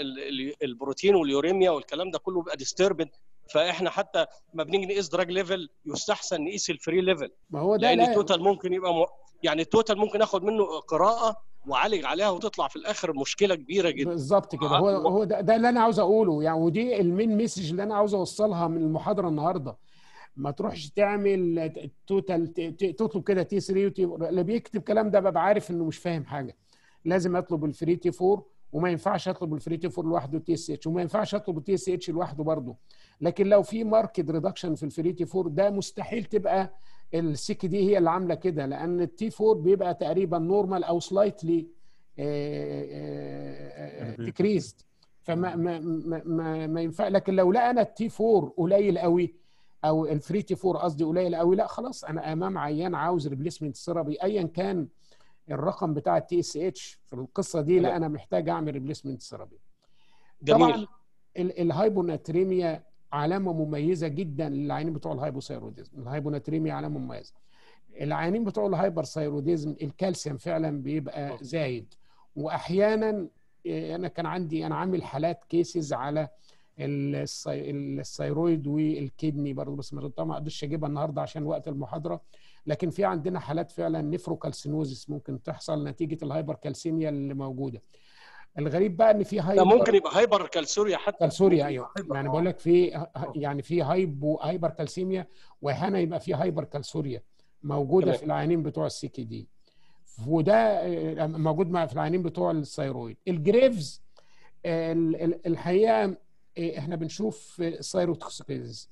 ال protein وال uremia والكلام ده كله بيبقى disturbed فإحنا حتى ما بنيجي نقيس drug level يستحسن نقيس ال free level ما هو ده لأن لا التوتال ممكن يبقى م... يعني ال total ممكن آخد منه قراءة وعالج عليها وتطلع في الآخر مشكلة كبيرة جدا. بالظبط كده. هو هو ده, ده اللي أنا عاوز أقوله. يعني ودي ال main message اللي أنا عاوز أوصلها من المحاضرة النهارده. ما تروحش تعمل total تطلب كده T3 و T اللي بيكتب كلام ده ببقى عارف إنه مش فاهم حاجة. لازم أطلب ال free T4 وما ينفعش اطلب ال free T4 لوحده TSH وما ينفعش اطلب ال TSH لوحده برضه. لكن لو في marked reduction في ال free T4 ده مستحيل تبقى ال CKD هي اللي عاملة كده لأن ال T4 بيبقى تقريبا normal أو slightly decreased فما ما ما ما, ينفع لكن لو لقى أنا ال T4 قليل قوي أو ال 3 تي 4 قصدي قليل قوي لا خلاص أنا أمام عيان عاوز replacement therapy ايا كان الرقم بتاع ال TSH في القصة دي لأ أنا محتاج أعمل replacement therapy. طبعا ال hyponatremia علامة مميزة جدا للعيانين بتوع ال hypothyroidism. ال hyponatremia علامة مميزة. العيانين بتوع ال hyperthyroidism الكالسيوم فعلا بيبقى زايد. واحيانا إيه، أنا كان عندي أنا عامل حالات cases على ال thyroid وال kidney برضه بس ما طبعا ما أقدرش أجيبها النهارده عشان وقت المحاضرة. لكن في عندنا حالات فعلا nephrocalcinosis ممكن تحصل نتيجة ال hypercalcemia اللي موجودة الغريب بقى إن في ده hyper ممكن يبقى hypercalciuria حتى calciuria أيوه. يعني آه. بقول لك في يعني في hypo hypercalcemia واحيانا يبقى في hypercalciuria موجودة تمام. في العيانين بتوع ال CKD وده آه، موجود مع في العيانين بتوع ال thyroid ال Graves آه، ال- ال- الحقيقة إحنا بنشوف thyrotoxicosis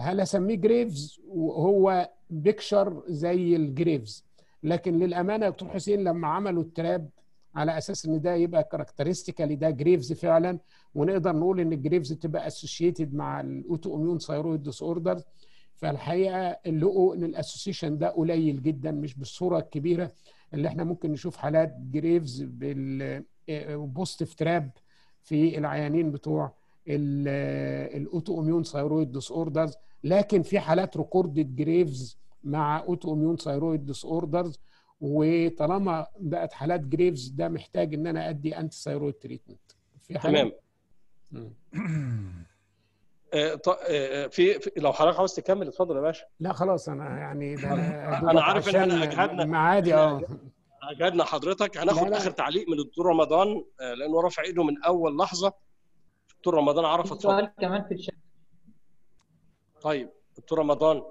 هل أسميه جريفز وهو picture زي الجريفز لكن للأمانة يا دكتور حسين لما عملوا ال TRAb على أساس إن ده يبقى characteristically ده جريفز فعلا ونقدر نقول إن الجريفز تبقى associated مع ال autoimmune thyroid disorder فالحقيقة لقوا إن ال association ده قليل جدا مش بالصورة الكبيرة اللي إحنا ممكن نشوف حالات Graves بال positive TRAb في العيانين بتوع ال autoimmune thyroid disorders لكن في حالات recorded Graves مع autoimmune thyroid disorders وطالما بقت حالات جريفز ده محتاج إن أنا أدي antithyroid treatment في حالات- تمام. آه، ط- آه، في لو حضرتك عاوز تكمل اتفضل يا باشا لا خلاص أنا يعني ده أنا عارف إن إحنا عشان أجهدنا. معادي آه اجدنا حضرتك هناخد. آخر تعليق من الدكتور رمضان آه، لأنه رافع إيده من أول لحظة دكتور رمضان عرف في اتفضل سؤال كمان في الشات. طيب دكتور رمضان.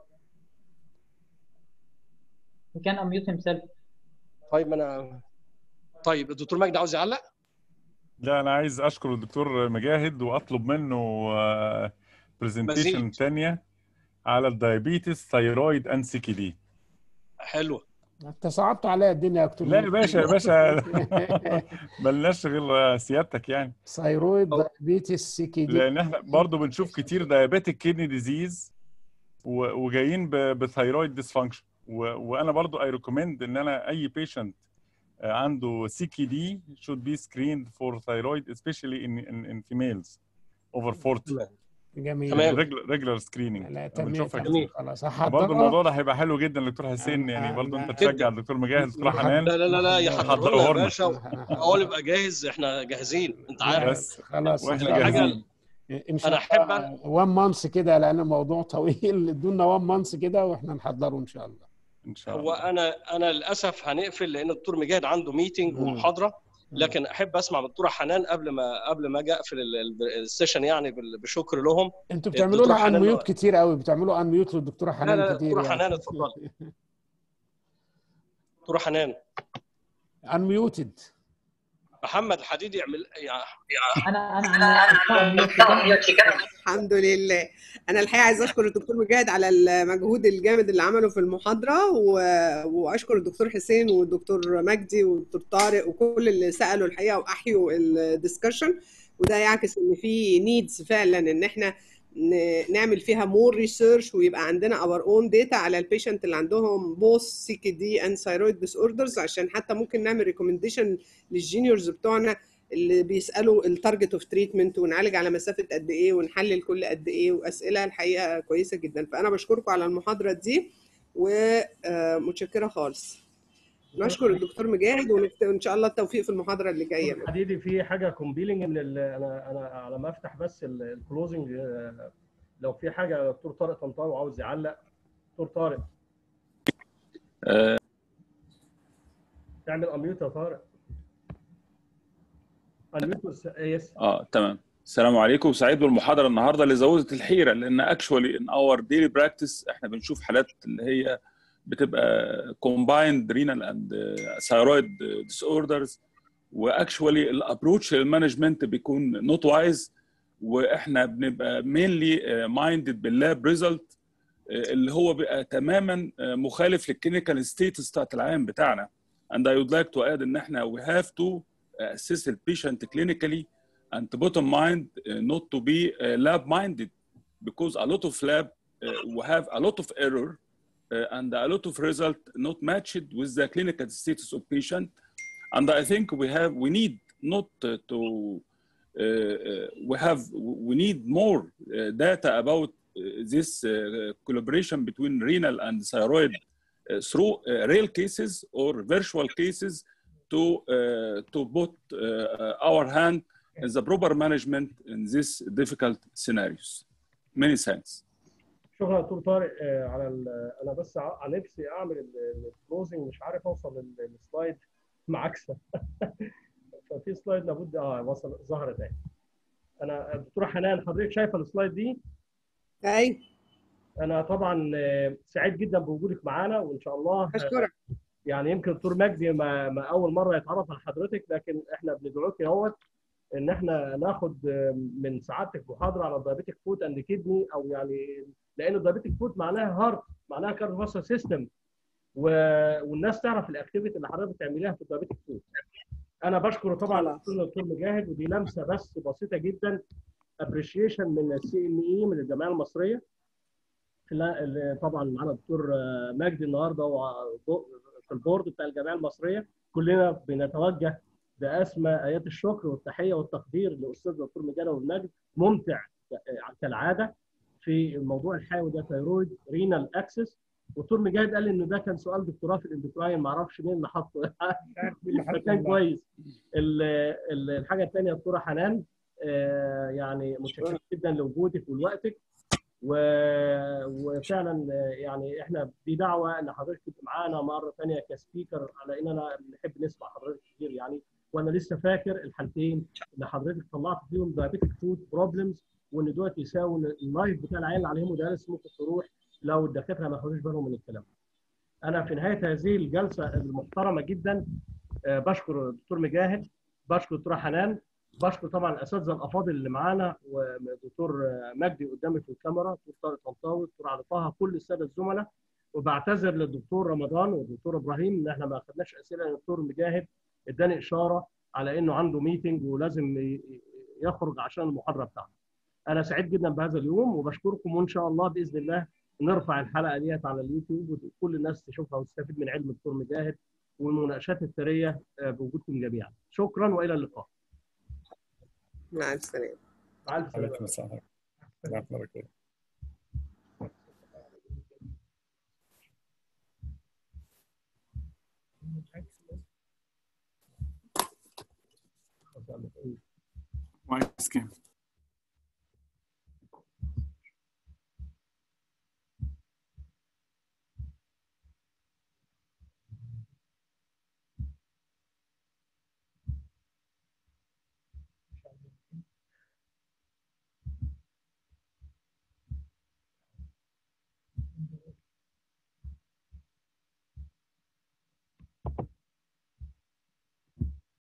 Can unmute himself. طيب ما أنا طيب الدكتور مجدي عاوز يعلق؟ لا أنا عايز أشكر الدكتور مجاهد وأطلب منه presentation مزيد. تانية على ال diabetes thyroid in CKD حلوة. انت صعبت عليا الدنيا يا دكتور لا يا باشا يا باشا. ملناش غير سيادتك يعني. thyroid أو- diabetes CKD. لأن إحنا برضو بنشوف كتير diabetic kidney disease وجايين ب- ب thyroid dysfunction وأنا برضو I recommend إن أنا أي patient عنده CKD should be screened for thyroid especially in in, in females over 40 جميل. تمام. regular screening. لا تمام خلاص. برضه الموضوع ده هيبقى حلو جدا دكتور حسين يعني. برضه أنت تشجع الدكتور مجاهد دكتور حنان؟ لا لا لا لا يا حضروا يا. باشا اول يبقى جاهز إحنا جاهزين. أنت عارف. بس. خلاص وإحنا جاهزين. إن شاء أنا أحب الله. 1 month كده لأن الموضوع طويل. ادونا 1 month كده وإحنا نحضره إن شاء الله. إن شاء هو الله. أنا أنا للأسف هنقفل لأن الدكتور مجاهد عنده meeting. ومحاضرة. لكن أحب أسمع من الدكتوره حنان قبل ما قبل ما أجي أقفل ال- ال- ال session يعني بشكر لهم. أنتوا بتعملوا لها حنان- unmute كتير قوي بتعملوا unmute للدكتورة لا حنان لا كتير دكتورة يعني. حنان اتفضلي دكتورة حنان. unmuted محمد الحديدي يعمل يعني أنا أنا أنا الحمد لله أنا الحقيقة عايزه اشكر الدكتور مجاهد على المجهود الجامد اللي عمله في المحاضره و... واشكر الدكتور حسين والدكتور مجدي والدكتور طارق وكل اللي سالوا الحقيقة واحيوا ال discussion وده يعكس ان في needs فعلا ان إحنا نعمل فيها more research ويبقى عندنا our own data على ال patient اللي عندهم both CKD and thyroid disorders عشان حتى ممكن نعمل recommendation لل juniors بتوعنا اللي بيسألوا ال target of treatment ونعالج على مسافة قد إيه ونحلل كل قد إيه وأسئلة الحقيقة كويسة جدا. فأنا بشكركم على المحاضرة دي ومتشكره خالص. نشكر الدكتور مجاهد وان شاء الله التوفيق في المحاضرة اللي جاية. حديدي في حاجة compelling من ال- أنا أنا على ما أفتح بس ال closing لو في حاجة دكتور طارق طنطاوي عاوز يعلق. دكتور طارق. تعمل unmute يا طارق. unmute yes آه تمام. السلام عليكم. سعيد بالمحاضرة النهارده اللي زودت الحيرة لأن actually in our daily practice إحنا بنشوف حالات اللي هي بتبقى combined renal and thyroid disorders و actually ال approach لل management بيكون not wise وإحنا بنبقى mainly minded بال lab result اللي هو بيبقى تماما مخالف لل clinical status بتاعت العيان بتاعنا. And I would like to add إن إحنا we have to assess the patient clinically and put in mind uh, not to be uh, lab minded. Because a lot of lab uh, we have a lot of error uh, and a lot of result not matched with the clinical status of patient. And I think we have we need not uh, to uh, uh, we have we need more uh, data about uh, this uh, collaboration between renal and thyroid uh, through uh, real cases or virtual cases to uh, to put uh, our hand in the proper management in these difficult scenarios. Many thanks. شكرا دكتور طارق آه، على ال- أنا بس على نفسي أعمل ال closing مش عارف أوصل لل- لل slide معاكسة. ففي slide لابد آه وصل ظهرت أهي. أنا دكتوره حنان حضرتك شايفة ال slide دي؟ أي. أنا طبعا آه، سعيد جدا بوجودك معانا وإن شاء الله أشكرك. يعني يمكن الدكتور مجدي ما, ما أول مرة يتعرف على حضرتك لكن إحنا بندعوك أهوت. إن إحنا ناخد من سعادتك محاضره على ال diabetic foot and kidney أو يعني لأن ال diabetic foot معناها heart معناها cardiovascular system والناس تعرف ال activity اللي حضرتك بتعمليها في ال diabetic foot أنا بشكر طبعا. الدكتور مجاهد ودي لمسة بس بسيطة جدا appreciation من ال CME من الجمعية المصرية. اللي طبعا معانا الدكتور مجدي النهارده في ال board بتاع الجمعية المصرية. كلنا بنتوجه باسمى آيات الشكر والتحية والتقدير لأستاذ الدكتور مجاهد أبو المجد ممتع كالعادة في الموضوع الحيوي ده thyroid renal axis. والدكتور مجاهد قال إن ده كان سؤال دكتوراه في ال endocrine ما أعرفش مين اللي حطه. كان كويس. ال- ال- الحاجة الثانية دكتورة حنان آه، يعني متشكر جدا لوجودك ولوقتك. و- وفعلا آه، يعني إحنا دي دعوة إن حضرتك تبقى معانا مرة ثانية ك speaker على ان أنا بنحب نسمع حضرتك كتير يعني. وأنا لسه فاكر الحالتين اللي حضرتك طلعت فيهم diabetic foot problems وإن دلوقتي يساوي ال life بتاع العيال اللي عليهم مدارس ممكن تروح لو الدكاترة ما خدوش بالهم من الكلام. أنا في نهاية هذه الجلسة المحترمة جدا آه، بشكر الدكتور مجاهد بشكر الدكتورة حنان بشكر طبعا الاساتذه الأفاضل اللي معانا ودكتور مجدي قدامي في الكاميرا دكتور طارق طنطاوي دكتور علي طه كل السادة الزملاء وبعتذر للدكتور رمضان والدكتور إبراهيم إن إحنا ما اخذناش أسئلة الدكتور مجاهد اداني إشارة على إنه عنده ميتنج ولازم يخرج عشان المحاضره بتاعته. أنا سعيد جدا بهذا اليوم وبشكركم وإن شاء الله بإذن الله نرفع الحلقة ديت على اليوتيوب وكل الناس تشوفها وتستفيد من علم الدكتور مجاهد والمناقشات الثرية آه، بوجودكم جميعا. شكرا وإلى اللقاء. مع السلامة مع الف Basecamp.